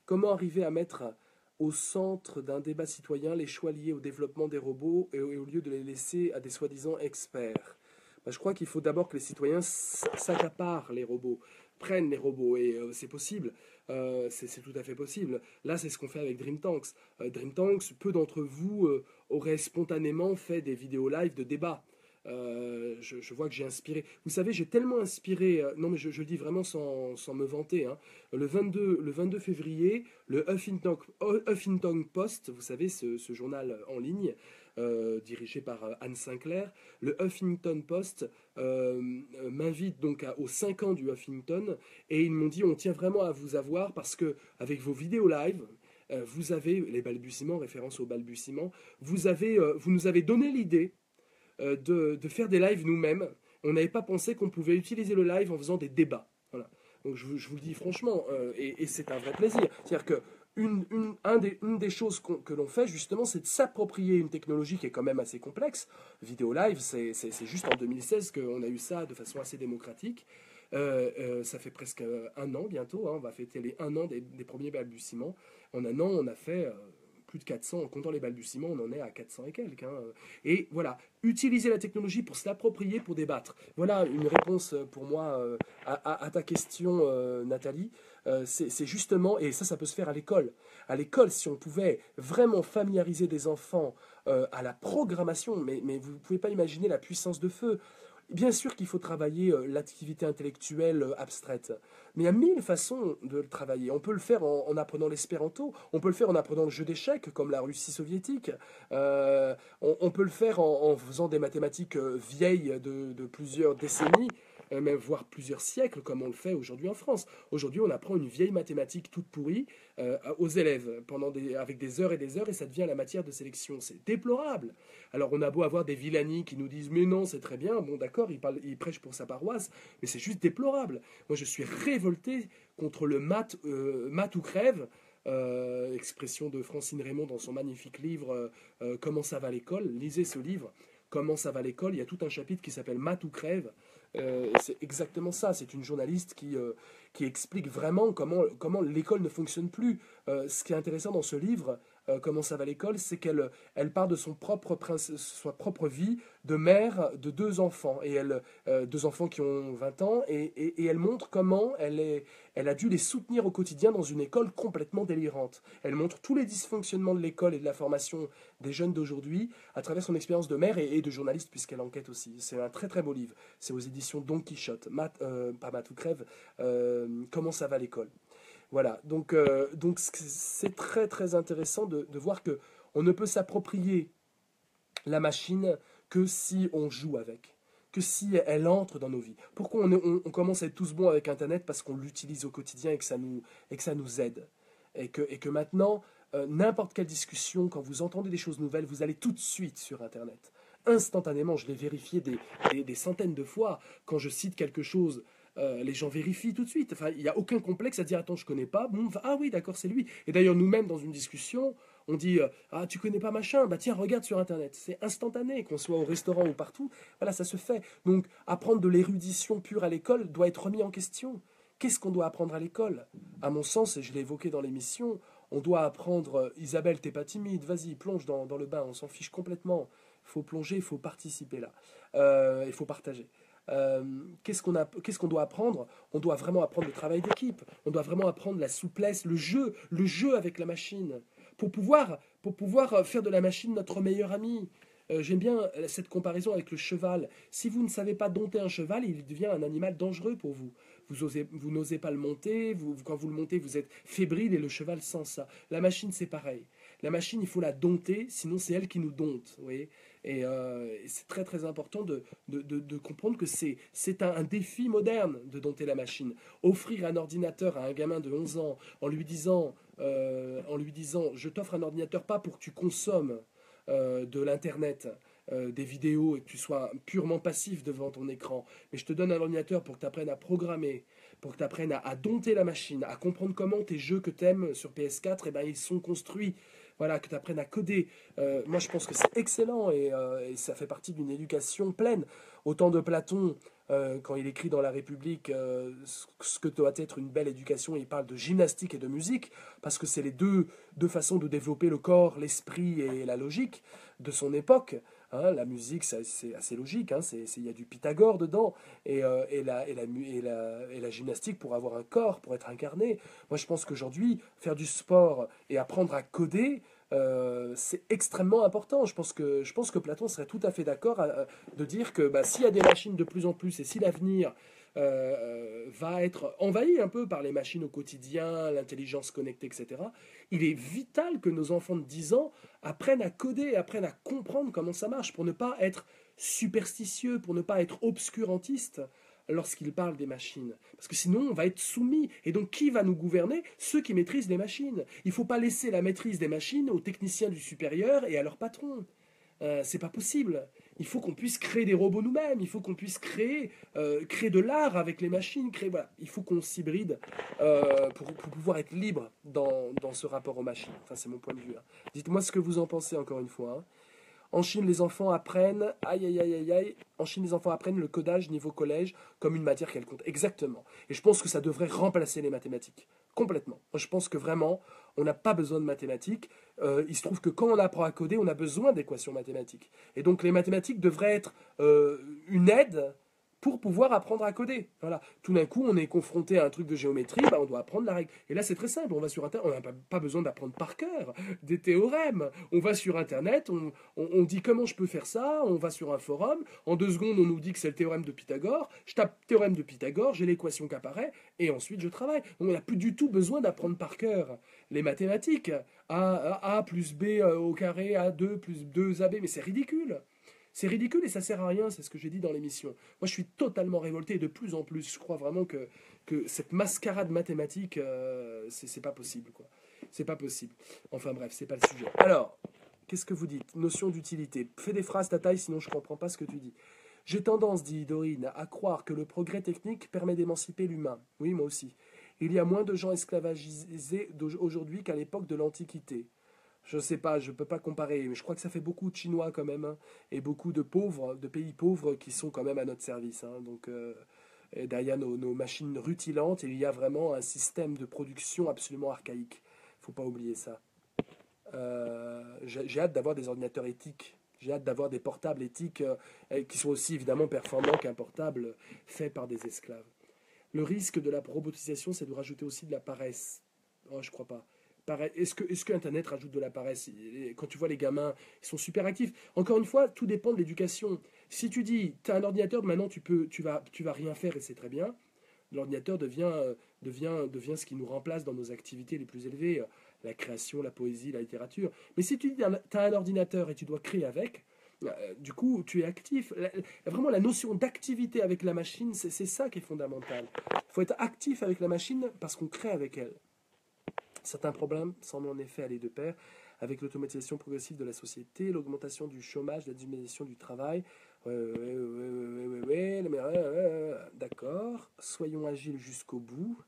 Comment arriver à mettre au centre d'un débat citoyen les choix liés au développement des robots et au lieu de les laisser à des soi-disant experts? Bah, Je crois qu'il faut d'abord que les citoyens s'accaparent les robots, prennent les robots, et euh, c'est possible. Euh, c'est tout à fait possible. Là, c'est ce qu'on fait avec Dream Tanks. Dream Tanks, peu d'entre vous auraient spontanément fait des vidéos live de débat. Euh, je, vois que j'ai inspiré. Vous savez, j'ai tellement inspiré, euh, non mais je, le dis vraiment sans, me vanter, hein. le, 22, le 22 février, le Huffington, Post, vous savez, ce, journal en ligne, euh, dirigé par Anne Sinclair, le Huffington Post m'invite donc aux 5 ans du Huffington et ils m'ont dit on tient vraiment à vous avoir parce que avec vos vidéos live, vous avez les balbutiements, référence aux balbutiements, vous, avez, vous nous avez donné l'idée euh, de, faire des lives nous-mêmes. On n'avait pas pensé qu'on pouvait utiliser le live en faisant des débats. Voilà. Donc je, vous le dis franchement, euh, et, c'est un vrai plaisir. C'est-à-dire que une, des, choses que l'on fait justement, c'est de s'approprier une technologie qui est quand même assez complexe. Vidéo live, c'est juste en 2016 qu'on a eu ça de façon assez démocratique. Euh, ça fait presque un an bientôt, hein. on va fêter les un an des, des, premiers balbutiements. En un an, on a fait de 400, en comptant les balbutiements, on en est à 400 et quelques. Hein. Et voilà, utiliser la technologie pour se l'approprier, pour débattre. Voilà une réponse euh, pour moi euh, à, ta question, euh, Nathalie. c'est justement, et ça, ça peut se faire à l'école. À l'école, si on pouvait vraiment familiariser des enfants à la programmation, mais, mais vous ne pouvez pas imaginer la puissance de feu Bien sûr qu'il faut travailler euh, l'activité intellectuelle euh, abstraite, mais il y a mille façons de le travailler. On peut le faire en, apprenant l'espéranto, on peut le faire en apprenant le jeu d'échecs, comme la Russie soviétique, euh, on, peut le faire en, faisant des mathématiques vieilles de plusieurs décennies, même voire plusieurs siècles, comme on le fait aujourd'hui en France. Aujourd'hui, on apprend une vieille mathématique toute pourrie euh, aux élèves pendant avec des heures et des heures, et ça devient la matière de sélection. C'est déplorable. Alors, on a beau avoir des villanies qui nous disent mais non, c'est très bien. Bon, d'accord, il, prêche pour sa paroisse, mais c'est juste déplorable. Moi, je suis révolté contre le mat, euh, mat ou crève. expression de Francine Raymond dans son magnifique livre Comment ça va l'école? Lisez ce livre. Comment ça va l'école? Il y a tout un chapitre qui s'appelle Mat ou crève. Euh, c'est exactement ça. C'est une journaliste qui, euh, qui explique vraiment comment, comment l'école ne fonctionne plus. Euh, ce qui est intéressant dans ce livre, euh, comment ça va l'école, c'est qu'elle elle part de son propre sa propre vie de mère de deux enfants, et elle, euh, deux enfants qui ont 20 ans, et, elle montre comment elle, est, elle a dû les soutenir au quotidien dans une école complètement délirante. Elle montre tous les dysfonctionnements de l'école et de la formation des jeunes d'aujourd'hui à travers son expérience de mère et, de journaliste, puisqu'elle enquête aussi. C'est un très très beau livre. C'est aux éditions Don Quichotte, euh, pas Matou Crève, Comment ça va l'école? Voilà, donc euh, donc c'est très très intéressant de, voir que on ne peut s'approprier la machine que si on joue avec, que si elle entre dans nos vies. Pourquoi on, commence à être tous bons avec Internet? Parce qu'on l'utilise au quotidien et que ça nous, et que ça nous aide. Et que, et que maintenant, euh, n'importe quelle discussion, quand vous entendez des choses nouvelles, vous allez tout de suite sur Internet. Instantanément, je l'ai vérifié des, des, centaines de fois. Quand je cite quelque chose euh, les gens vérifient tout de suite. Enfin, il n'y a aucun complexe à dire attends, je connais pas. Bon, ah oui, d'accord, c'est lui. Et d'ailleurs, nous-mêmes, dans une discussion, on dit euh, ah tu connais pas machin, bah tiens, regarde sur internet. C'est instantané, qu'on soit au restaurant ou partout. Voilà, ça se fait. Donc, apprendre de l'érudition pure à l'école doit être remis en question. Qu'est-ce qu'on doit apprendre à l'école? À mon sens, et je l'ai évoqué dans l'émission, on doit apprendre euh, Isabelle, t'es pas timide, vas-y, plonge dans, le bain, on s'en fiche complètement. Faut plonger, faut participer là. il faut partager. Euh, qu'est-ce qu'on doit apprendre? On doit vraiment apprendre le travail d'équipe. On doit vraiment apprendre la souplesse, le jeu, le jeu avec la machine, pour pouvoir, pour pouvoir faire de la machine notre meilleur ami. Euh, j'aime bien cette comparaison avec le cheval. Si vous ne savez pas dompter un cheval, il devient un animal dangereux pour vous. Vous, n'osez pas le monter, quand vous le montez, vous êtes fébrile et le cheval sent ça. La machine, c'est pareil. La machine, il faut la dompter, sinon c'est elle qui nous dompte. Vous voyez? Euh, et, c'est très très important de, comprendre que c'est, c'est un, défi moderne de dompter la machine. Offrir un ordinateur à un gamin de 11 ans en lui disant, euh, en lui disant je t'offre un ordinateur pas pour que tu consommes euh, de l'Internet, des vidéos et que tu sois purement passif devant ton écran, mais je te donne un ordinateur pour que tu apprennes à programmer, pour que tu apprennes à, dompter la machine, à comprendre comment tes jeux que tu aimes sur PS4, eh ben, ils sont construits voilà, que tu apprennes à coder. Euh, moi, je pense que c'est excellent euh, et, ça fait partie d'une éducation pleine. Autant de Platon, euh, quand il écrit dans La République ce que doit être une belle éducation, il parle de gymnastique et de musique, parce que c'est les deux, deux façons de développer le corps, l'esprit et la logique de son époque. Hein, la musique, c'est assez logique, hein, il y a du Pythagore dedans, et, et, la, gymnastique pour avoir un corps, pour être incarné. Moi, je pense qu'aujourd'hui, faire du sport et apprendre à coder, euh, c'est extrêmement important. Je pense, que, je pense que Platon serait tout à fait d'accord de dire que bah, s'il y a des machines de plus en plus et si l'avenir euh, va être envahi un peu par les machines au quotidien, l'intelligence connectée, etc., il est vital que nos enfants de 10 ans apprennent à coder, apprennent à comprendre comment ça marche pour ne pas être superstitieux, pour ne pas être obscurantiste lorsqu'il parle des machines. Parce que sinon, on va être soumis. Et donc, qui va nous gouverner? Ceux qui maîtrisent les machines. Il ne faut pas laisser la maîtrise des machines aux techniciens du supérieur et à leurs patrons. Euh, c'est pas possible. Il faut qu'on puisse créer des robots nous-mêmes. Il faut qu'on puisse créer, euh, créer de l'art avec les machines. Il faut qu'on s'hybride euh, pour, pouvoir être libre dans, ce rapport aux machines. Enfin, c'est mon point de vue. Hein. Dites-moi ce que vous en pensez encore une fois. Hein. En Chine, les enfants apprennent, aïe aïe aïe aïe aïe, en Chine, les enfants apprennent le codage niveau collège comme une matière qu'elle compte. Exactement. Et je pense que ça devrait remplacer les mathématiques. Complètement. je pense que vraiment, on n'a pas besoin de mathématiques. Euh, il se trouve que quand on apprend à coder, on a besoin d'équations mathématiques. Et donc les mathématiques devraient être euh, une aide pour pouvoir apprendre à coder. Voilà. Tout d'un coup, on est confronté à un truc de géométrie, bah, on doit apprendre la règle. Et là, c'est très simple. On va sur Internet, on n'a pas, besoin d'apprendre par cœur des théorèmes. On va sur Internet, on, dit comment je peux faire ça, on va sur un forum. En deux secondes, on nous dit que c'est le théorème de Pythagore. Je tape théorème de Pythagore, j'ai l'équation qui apparaît, et ensuite je travaille. On n'a plus du tout besoin d'apprendre par cœur les mathématiques. A, A- A plus B euh, au carré, A2 plus 2AB, mais c'est ridicule. C'est ridicule et ça sert à rien, c'est ce que j'ai dit dans l'émission. Moi, je suis totalement révolté et de plus en plus, je crois vraiment que, que cette mascarade mathématique, euh, c'est pas possible, quoi. C'est pas possible. Enfin bref, c'est pas le sujet. Alors, qu'est-ce que vous dites? Notion d'utilité. Fais des phrases ta taille, sinon je comprends pas ce que tu dis. J'ai tendance, dit Dorine, à croire que le progrès technique permet d'émanciper l'humain. Oui, moi aussi. Il y a moins de gens esclavagisés aujourd'hui qu'à l'époque de l'Antiquité. Je sais pas, je peux pas comparer, mais je crois que ça fait beaucoup de Chinois quand même, hein, et beaucoup de pauvres, de pays pauvres qui sont quand même à notre service. hein. donc euh, et derrière nos, machines rutilantes, il y a vraiment un système de production absolument archaïque. Faut pas oublier ça. Euh, J'ai hâte d'avoir des ordinateurs éthiques. J'ai hâte d'avoir des portables éthiques euh, qui sont aussi évidemment performants qu'un portable fait par des esclaves. Le risque de la robotisation, c'est de rajouter aussi de la paresse. Oh, je crois pas. Est-ce que, est-ce que Internet rajoute de la paresse? Quand tu vois les gamins, ils sont super actifs. Encore une fois, tout dépend de l'éducation. Si tu dis, tu as un ordinateur, maintenant tu peux, tu vas, tu vas rien faire et c'est très bien. L'ordinateur devient, euh, devient, devient ce qui nous remplace dans nos activités les plus élevées, euh, la création, la poésie, la littérature. Mais si tu dis, tu as un ordinateur et tu dois créer avec, euh, du coup, tu es actif. Vraiment, la notion d'activité avec la machine, c'est ça qui est fondamental. Il faut être actif avec la machine parce qu'on crée avec elle. Certains problèmes semblent en effet aller de pair avec l'automatisation progressive de la société, l'augmentation du chômage, la diminution du travail. D'accord. Soyons agiles jusqu'au bout.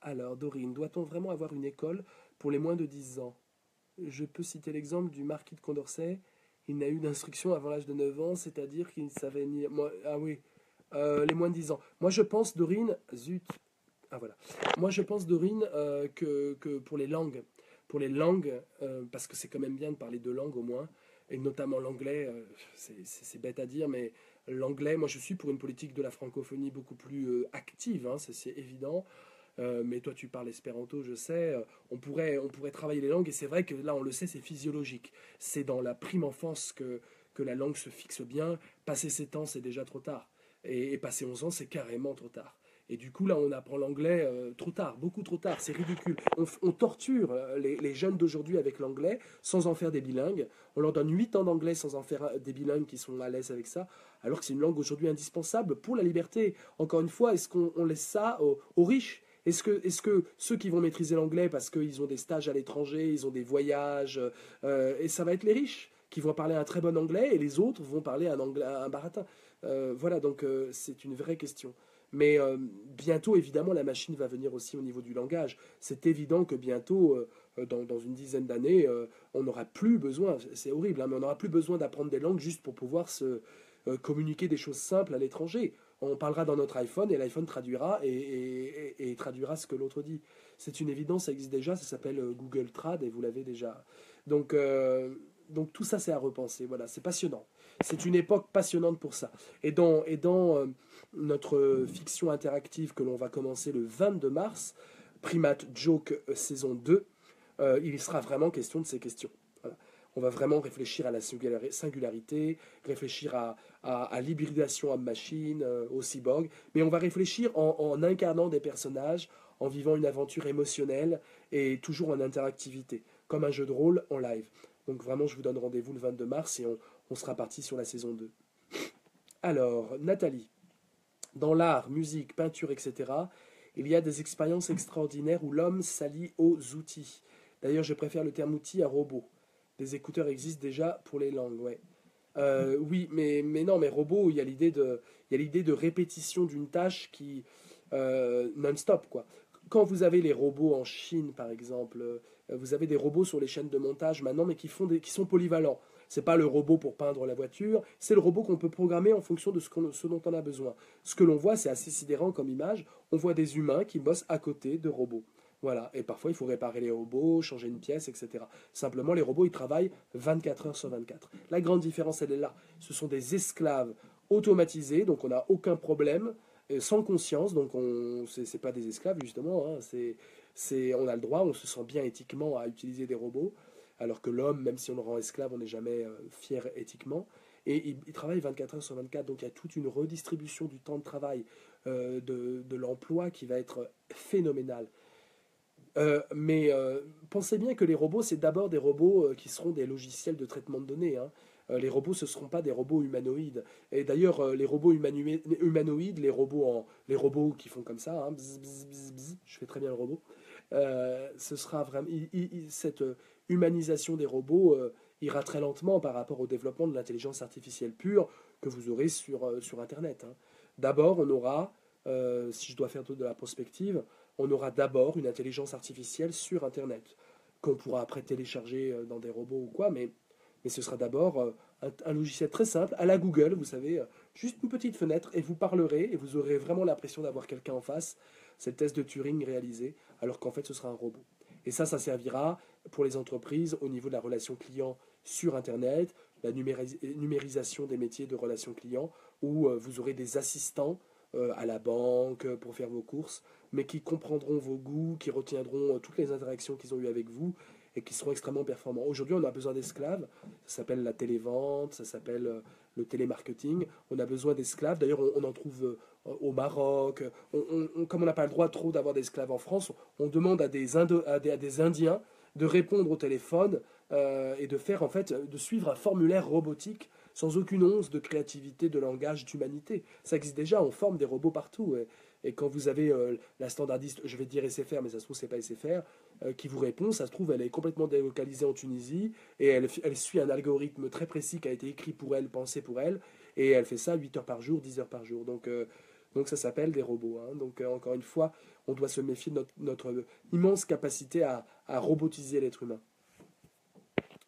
Alors, Dorine, doit-on vraiment avoir une école pour les moins de 10 ans? Je peux citer l'exemple du marquis de Condorcet. Il n'a eu d'instruction avant l'âge de 9 ans, c'est-à-dire qu'il ne savait ni... Ah oui, euh, les moins de 10 ans. Moi, je pense, Dorine, zut, ah voilà. Moi, je pense, Dorine, euh, que, pour les langues, pour les langues, euh, parce que c'est quand même bien de parler deux langues au moins, et notamment l'anglais, euh, c'est- bête à dire, mais l'anglais, moi je suis pour une politique de la francophonie beaucoup plus active, hein, c'est évident. Mais toi tu parles espéranto, je sais, on, pourrait, travailler les langues, et c'est vrai que là on le sait, c'est physiologique. C'est dans la prime enfance que, que la langue se fixe bien. Passer 7 ans, c'est déjà trop tard. Et, et passer 11 ans, c'est carrément trop tard. Et du coup, là, on apprend l'anglais euh, trop tard, beaucoup trop tard, c'est ridicule. On, torture euh, les, jeunes d'aujourd'hui avec l'anglais sans en faire des bilingues. On leur donne 8 ans d'anglais sans en faire euh, des bilingues qui sont à l'aise avec ça, alors que c'est une langue aujourd'hui indispensable pour la liberté. Encore une fois, est-ce qu'on on laisse ça aux, riches? Est-ce que, est que ceux qui vont maîtriser l'anglais parce qu'ils ont des stages à l'étranger, ils ont des voyages, et ça va être les riches qui vont parler un très bon anglais et les autres vont parler un, anglais, baratin? Voilà, donc c'est une vraie question. Mais euh, bientôt, évidemment, la machine va venir aussi au niveau du langage. C'est évident que bientôt, euh, dans, dans une dizaine d'années, euh, on n'aura plus besoin, c'est horrible, hein, mais on n'aura plus besoin d'apprendre des langues juste pour pouvoir se euh, communiquer des choses simples à l'étranger. On parlera dans notre iPhone et l'iPhone traduira et, et- traduira ce que l'autre dit. C'est une évidence, ça existe déjà, ça s'appelle euh, Google Trad et vous l'avez déjà. Donc, euh, donc tout ça, c'est à repenser. Voilà, c'est passionnant. C'est une époque passionnante pour ça. Et dans, et dans euh, notre fiction interactive que l'on va commencer le 22 mars, Primate Joke euh, saison 2, euh, il sera vraiment question de ces questions. On va vraiment réfléchir à la singulari- singularité, réfléchir à, à, à homme-machine, euh, au cyborg, mais on va réfléchir en, incarnant des personnages, en vivant une aventure émotionnelle et toujours en interactivité, comme un jeu de rôle en live. Donc vraiment, je vous donne rendez-vous le 22 mars et on sera parti sur la saison 2. Alors, Nathalie, dans l'art, musique, peinture, etc., il y a des expériences extraordinaires où l'homme s'allie aux outils. D'ailleurs, je préfère le terme outil à robot. Des écouteurs existent déjà pour les langues. Euh, oui, mais, non, mais robot, il y a l'idée de, répétition d'une tâche qui euh, non-stop. Quand vous avez les robots en Chine, par exemple, euh, vous avez des robots sur les chaînes de montage maintenant, mais qui sont polyvalents. C'est pas le robot pour peindre la voiture, c'est le robot qu'on peut programmer en fonction de ce, dont on a besoin. Ce que l'on voit, c'est assez sidérant comme image. On voit des humains qui bossent à côté de robots. Voilà. Et parfois, il faut réparer les robots, changer une pièce, etc. Simplement, les robots, ils travaillent 24 heures sur 24. La grande différence, elle est là. Ce sont des esclaves automatisés, donc on n'a aucun problème, sans conscience, donc on c'est pas des esclaves justement, hein, c'est on a le droit, on se sent bien éthiquement à utiliser des robots, alors que l'homme, même si on le rend esclave, on n'est jamais euh, fier éthiquement. Et il, il, travaille 24 heures sur 24, donc il y a toute une redistribution du temps de travail, euh, de, l'emploi qui va être phénoménale. Euh, mais pensez bien que les robots, c'est d'abord des robots qui seront des logiciels de traitement de données. Hein. les robots, ce ne seront pas des robots humanoïdes. Et d'ailleurs, les robots humanoïdes, les robots, en, les robots qui font comme ça, hein, je fais très bien le robot, ce sera vraiment cette humanisation des robots ira très lentement par rapport au développement de l'intelligence artificielle pure que vous aurez sur, sur Internet. Hein. D'abord, on aura, si je dois faire de la prospective, on aura d'abord une intelligence artificielle sur Internet, qu'on pourra après télécharger euh, dans des robots ou quoi, mais, mais ce sera d'abord euh, un, logiciel très simple, à la Google, vous savez, euh, juste une petite fenêtre, et vous parlerez, et vous aurez vraiment l'impression d'avoir quelqu'un en face, c'est le test de Turing réalisé, alors qu'en fait ce sera un robot. Et ça, ça servira pour les entreprises au niveau de la relation client sur Internet, la numérisation des métiers de relation client, où vous aurez des assistants à la banque pour faire vos courses, mais qui comprendront vos goûts, qui retiendront euh, toutes les interactions qu'ils ont eues avec vous et qui seront extrêmement performants. Aujourd'hui, on a besoin d'esclaves. Ça s'appelle la télévente, ça s'appelle euh, le télémarketing. On a besoin d'esclaves. D'ailleurs, on, en trouve euh, au Maroc. comme on n'a pas le droit trop d'avoir d'esclaves en France, on demande à, des, Indiens de répondre au téléphone et de faire en fait, de suivre un formulaire robotique sans aucune once de créativité, de langage, d'humanité. Ça existe déjà. On forme des robots partout. Et quand vous avez euh, la standardiste, je vais dire SFR, mais ça se trouve, c'est pas SFR, euh, qui vous répond, ça se trouve, elle est complètement délocalisée en Tunisie, et elle, elle, suit un algorithme très précis qui a été écrit pour elle, pensé pour elle, et elle fait ça 8 heures par jour, 10 heures par jour. Donc, euh, donc ça s'appelle des robots. Hein. Donc, encore une fois, on doit se méfier de notre, immense capacité à, robotiser l'être humain.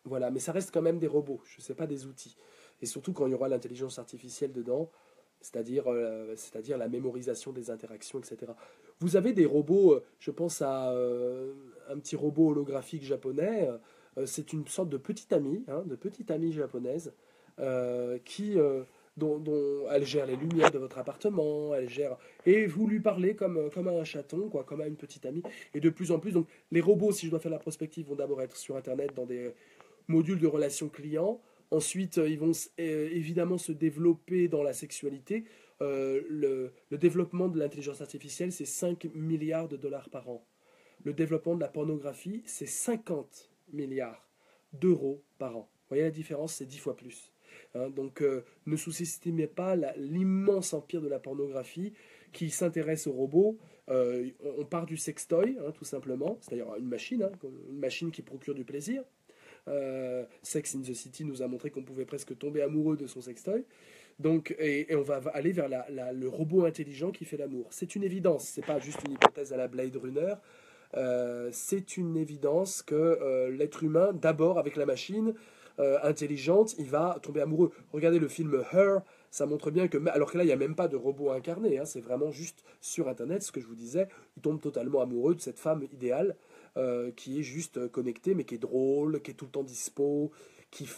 Voilà, mais ça reste quand même des robots, je ne sais pas des outils. Et surtout quand il y aura l'intelligence artificielle dedans, c'est-à-dire euh, c'est-à-dire la mémorisation des interactions, etc. Vous avez des robots, euh, je pense à euh, un petit robot holographique japonais, c'est une sorte de petite amie, hein, de petite amie japonaise, qui, dont, elle gère les lumières de votre appartement, elle gère... Et vous lui parlez comme, comme à un chaton, quoi, comme à une petite amie. Et de plus en plus, donc les robots, si je dois faire la prospective, vont d'abord être sur Internet dans des modules de relations clients. Ensuite, euh, ils vont euh, évidemment se développer dans la sexualité. Euh, le, développement de l'intelligence artificielle, c'est 5 milliards de dollars par an. Le développement de la pornographie, c'est 50 milliards d'euros par an. Vous voyez la différence, c'est 10 fois plus. Hein. donc ne sous-estimez pas l'immense empire de la pornographie qui s'intéresse aux robots. on part du sextoy, hein, tout simplement, c'est-à-dire une machine, hein, une machine qui procure du plaisir. Euh, Sex in the City nous a montré qu'on pouvait presque tomber amoureux de son sextoy. Donc, et, on va aller vers le robot intelligent qui fait l'amour. C'est une évidence, c'est pas juste une hypothèse à la Blade Runner. Euh, c'est une évidence que euh, l'être humain, d'abord avec la machine intelligente, il va tomber amoureux. Regardez le film Her, ça montre bien que, alors que là, il n'y a même pas de robot incarné, hein, c'est vraiment juste sur Internet, ce que je vous disais, il tombe totalement amoureux de cette femme idéale. Euh, qui est juste connecté, mais qui est drôle, qui est tout le temps dispo, qui,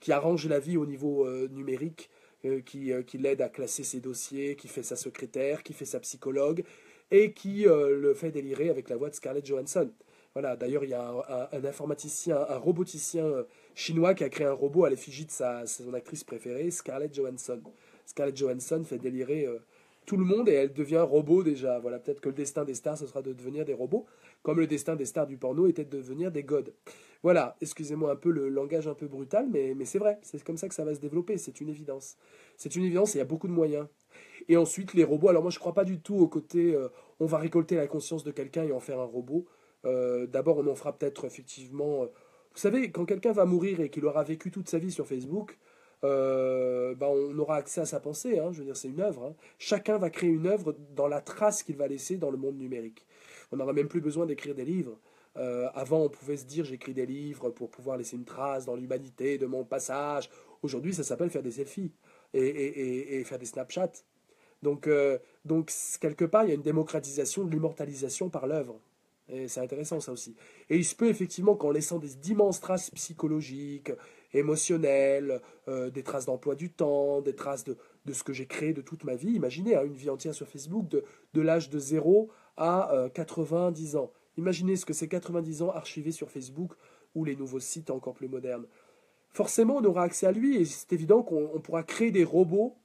qui, arrange la vie au niveau euh, numérique, euh, qui, qui l'aide à classer ses dossiers, qui fait sa secrétaire, qui fait sa psychologue, et qui le fait délirer avec la voix de Scarlett Johansson. Voilà, d'ailleurs, il y a un, informaticien, un roboticien chinois qui a créé un robot à l'effigie de sa, son actrice préférée, Scarlett Johansson. Scarlett Johansson fait délirer tout le monde et elle devient robot déjà. Voilà, peut-être que le destin des stars, ce sera de devenir des robots, comme le destin des stars du porno était de devenir des gods. Voilà, excusez-moi un peu le langage un peu brutal, mais, mais c'est vrai, c'est comme ça que ça va se développer, c'est une évidence. C'est une évidence et il y a beaucoup de moyens. Et ensuite, les robots, alors moi je ne crois pas du tout au côté euh, on va récolter la conscience de quelqu'un et en faire un robot. Euh, d'abord, on en fera peut-être effectivement. Vous savez, quand quelqu'un va mourir et qu'il aura vécu toute sa vie sur Facebook, euh, ben, on aura accès à sa pensée. Hein, je veux dire, c'est une œuvre. Hein. Chacun va créer une œuvre dans la trace qu'il va laisser dans le monde numérique. On n'aura même plus besoin d'écrire des livres. Euh, avant, on pouvait se dire j'écris des livres pour pouvoir laisser une trace dans l'humanité de mon passage. Aujourd'hui, ça s'appelle faire des selfies et, faire des Snapchats. Euh, donc, quelque part, il y a une démocratisation de l'immortalisation par l'œuvre. Et c'est intéressant ça aussi. Et il se peut effectivement qu'en laissant des immenses traces psychologiques, émotionnelles, euh, des traces d'emploi du temps, des traces de, de ce que j'ai créé de toute ma vie. Imaginez hein, une vie entière sur Facebook de, de l'âge de 0 à 90 ans. Imaginez ce que c'est 90 ans archivés sur Facebook ou les nouveaux sites encore plus modernes. Forcément, on aura accès à lui et c'est évident qu'on pourra créer des robots.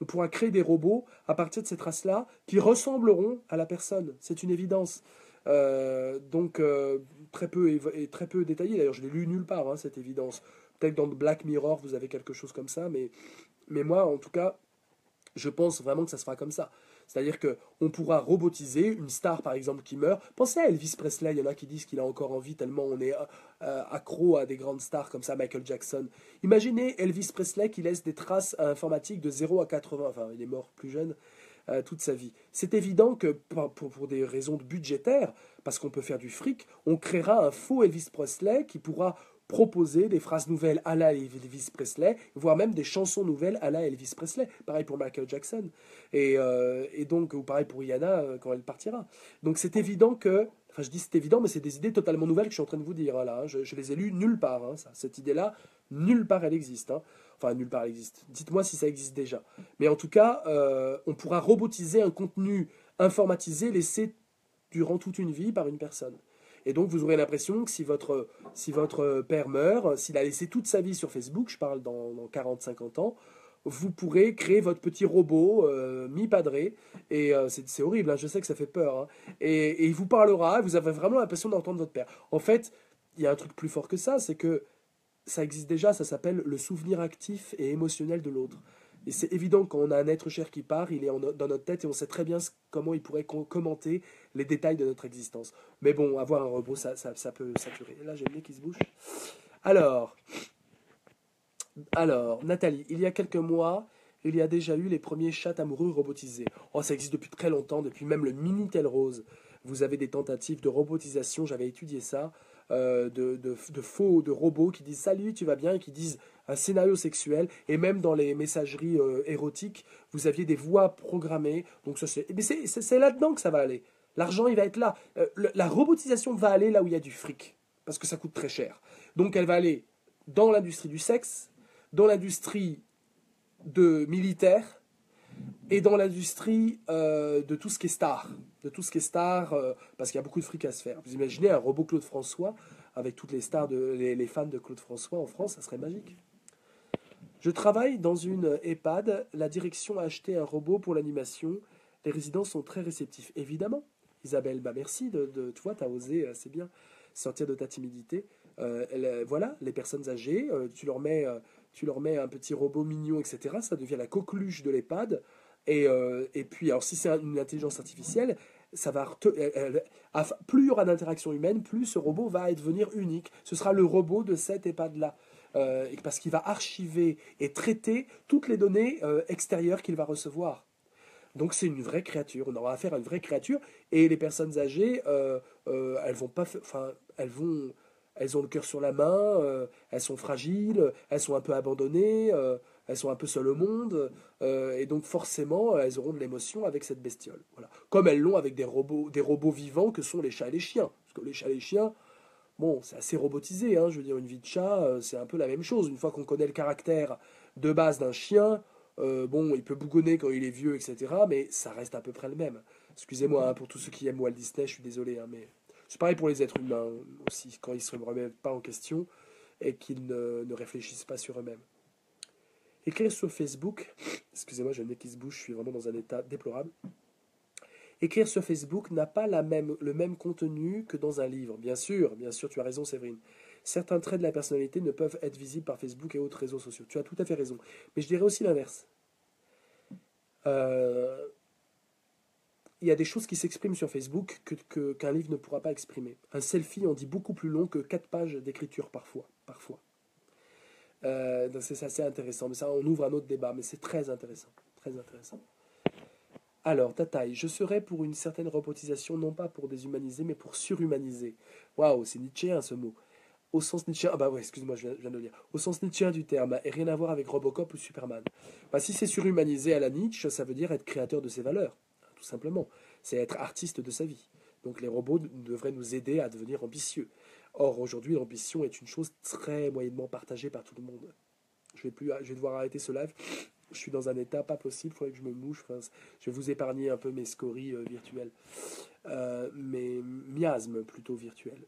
On pourra créer des robots à partir de ces traces-là qui ressembleront à la personne. C'est une évidence. Euh, donc euh, très peu et, très peu détaillé. D'ailleurs, je l'ai lu nulle part, hein, cette évidence. Peut-être dans Black Mirror, vous avez quelque chose comme ça, mais, mais moi, en tout cas, je pense vraiment que ça se comme ça. C'est-à-dire qu'on pourra robotiser une star, par exemple, qui meurt. Pensez à Elvis Presley, il y en a qui disent qu'il a encore envie tellement on est euh, accro à des grandes stars comme ça, Michael Jackson. Imaginez Elvis Presley qui laisse des traces informatiques de 0 à 80, enfin il est mort plus jeune, euh, toute sa vie. C'est évident que pour, des raisons budgétaires, parce qu'on peut faire du fric, on créera un faux Elvis Presley qui pourra proposer des phrases nouvelles à la Elvis Presley, voire même des chansons nouvelles à la Elvis Presley. Pareil pour Michael Jackson. Et, euh, donc, ou pareil pour Rihanna euh, quand elle partira. Donc c'est évident que, enfin je dis c'est évident, mais c'est des idées totalement nouvelles que je suis en train de vous dire. Là, hein. je, les ai lues nulle part. Hein, cette idée-là, nulle part elle existe. Hein. Enfin, nulle part existe. Dites-moi si ça existe déjà. Mais en tout cas, euh, on pourra robotiser un contenu informatisé laissé durant toute une vie par une personne. Et donc, vous aurez l'impression que si votre, si votre père meurt, s'il a laissé toute sa vie sur Facebook, je parle dans, dans 40-50 ans, vous pourrez créer votre petit robot euh, mi-padré. Et euh, c'est horrible, hein, je sais que ça fait peur. Hein. et, et, il vous parlera, vous avez vraiment l'impression d'entendre votre père. En fait, il y a un truc plus fort que ça, c'est que ça existe déjà, ça s'appelle le souvenir actif et émotionnel de l'autre. Et c'est évident quand on a un être cher qui part, il est dans notre tête et on sait très bien comment il pourrait commenter les détails de notre existence. Mais bon, avoir un robot, ça, ça, peut saturer. Là, j'ai le nez qui se bouge. Alors, alors, Nathalie, il y a quelques mois, il y a déjà eu les premiers chats amoureux robotisés. Oh, ça existe depuis très longtemps, depuis même le Minitel Rose. Vous avez des tentatives de robotisation, j'avais étudié ça, euh, de, faux, de robots qui disent salut, tu vas bien, qui disent un scénario sexuel, et même dans les messageries euh, érotiques, vous aviez des voix programmées. Donc ça, c'est, c'est, là-dedans que ça va aller. L'argent, il va être là. Euh, la robotisation va aller là où il y a du fric, parce que ça coûte très cher. Donc elle va aller dans l'industrie du sexe, dans l'industrie de militaire, et dans l'industrie de tout ce qui est star. De tout ce qui est star, parce qu'il y a beaucoup de fric à se faire. Vous imaginez un robot Claude François avec toutes les stars, de, les fans de Claude François en France, ça serait magique. Je travaille dans une EHPAD. La direction a acheté un robot pour l'animation. Les résidents sont très réceptifs. Évidemment, Isabelle, bah merci de, de tu vois, as osé, euh, c'est bien, sortir de ta timidité. Euh, euh, voilà, les personnes âgées, tu, leur mets, tu leur mets un petit robot mignon, etc. Ça devient la coqueluche de l'EHPAD. Et, et puis, alors si c'est une intelligence artificielle, ça va plus il y aura d'interaction humaine, plus ce robot va devenir unique. Ce sera le robot de cette EHPAD-là. Euh, parce qu'il va archiver et traiter toutes les données euh, extérieures qu'il va recevoir. Donc c'est une vraie créature, on aura affaire à une vraie créature, et les personnes âgées, euh, elles vont pas, enfin, elles vont, elles ont le cœur sur la main, elles sont fragiles, elles sont un peu abandonnées, elles sont un peu seules au monde, et donc forcément elles auront de l'émotion avec cette bestiole. Voilà. Comme elles l'ont avec des robots, des robots vivants que sont les chats et les chiens, parce que les chats et les chiens, Bon, c'est assez robotisé, hein, je veux dire, une vie de chat, euh, c'est un peu la même chose. Une fois qu'on connaît le caractère de base d'un chien, euh, bon, il peut bougonner quand il est vieux, etc., mais ça reste à peu près le même. Excusez-moi hein, pour tous ceux qui aiment Walt Disney, je suis désolé, hein, mais c'est pareil pour les êtres humains aussi, quand ils ne se remettent pas en question et qu'ils ne réfléchissent pas sur eux-mêmes. Écrire sur Facebook, excusez-moi, j'ai le nez qui se je suis vraiment dans un état déplorable. Écrire sur Facebook n'a pas même, le même contenu que dans un livre. Bien sûr, bien sûr, tu as raison, Séverine. Certains traits de la personnalité ne peuvent être visibles par Facebook et autres réseaux sociaux. Tu as tout à fait raison. Mais je dirais aussi l'inverse. Euh, il y a des choses qui s'expriment sur Facebook qu'un que, livre ne pourra pas exprimer. Un selfie en dit beaucoup plus long que quatre pages d'écriture parfois. parfois. Euh, c'est assez intéressant. Mais ça, on ouvre un autre débat. Mais c'est très intéressant. Très intéressant. Alors, Tataï, je serais pour une certaine robotisation, non pas pour déshumaniser, mais pour surhumaniser. Waouh, c'est Nietzschéen ce mot. Au sens Nietzschéen, ah bah ouais, excuse-moi, je viens, de le dire. Au sens Nietzschéen du terme, et rien à voir avec Robocop ou Superman. Bah, si c'est surhumanisé à la Nietzsche, ça veut dire être créateur de ses valeurs, tout simplement. C'est être artiste de sa vie. Donc les robots devraient nous aider à devenir ambitieux. Or, aujourd'hui, l'ambition est une chose très moyennement partagée par tout le monde. Je vais, plus, je vais devoir arrêter ce live. je suis dans un état pas possible, il faudrait que je me mouche. je vais vous épargner un peu mes scories euh, virtuelles. Euh, mes miasmes plutôt virtuels.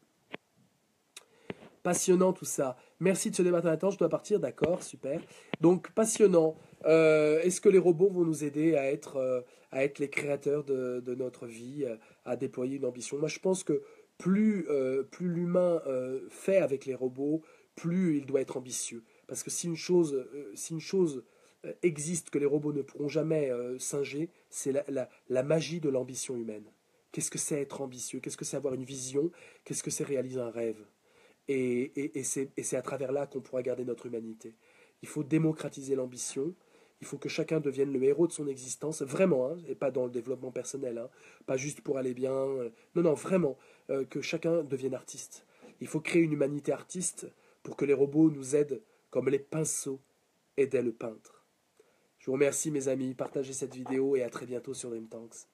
Passionnant tout ça. Merci de ce débat maintenant, je dois partir, d'accord, super. Donc passionnant. Euh, est-ce que les robots vont nous aider à être, à être les créateurs de, notre vie, à déployer une ambition? Moi je pense que plus, plus l'humain fait avec les robots, plus il doit être ambitieux. Parce que si une chose, si une chose euh, existe que les robots ne pourront jamais euh, singer, c'est la, magie de l'ambition humaine. Qu'est-ce que c'est être ambitieux? Qu'est-ce que c'est avoir une vision? Qu'est-ce que c'est réaliser un rêve? Et, c'est à travers là qu'on pourra garder notre humanité. Il faut démocratiser l'ambition. Il faut que chacun devienne le héros de son existence, vraiment, hein, et pas dans le développement personnel, hein, pas juste pour aller bien. Euh, non, non, vraiment, que chacun devienne artiste. Il faut créer une humanité artiste pour que les robots nous aident comme les pinceaux aidaient le peintre. Je vous remercie mes amis, partagez cette vidéo et à très bientôt sur Dream Tanks.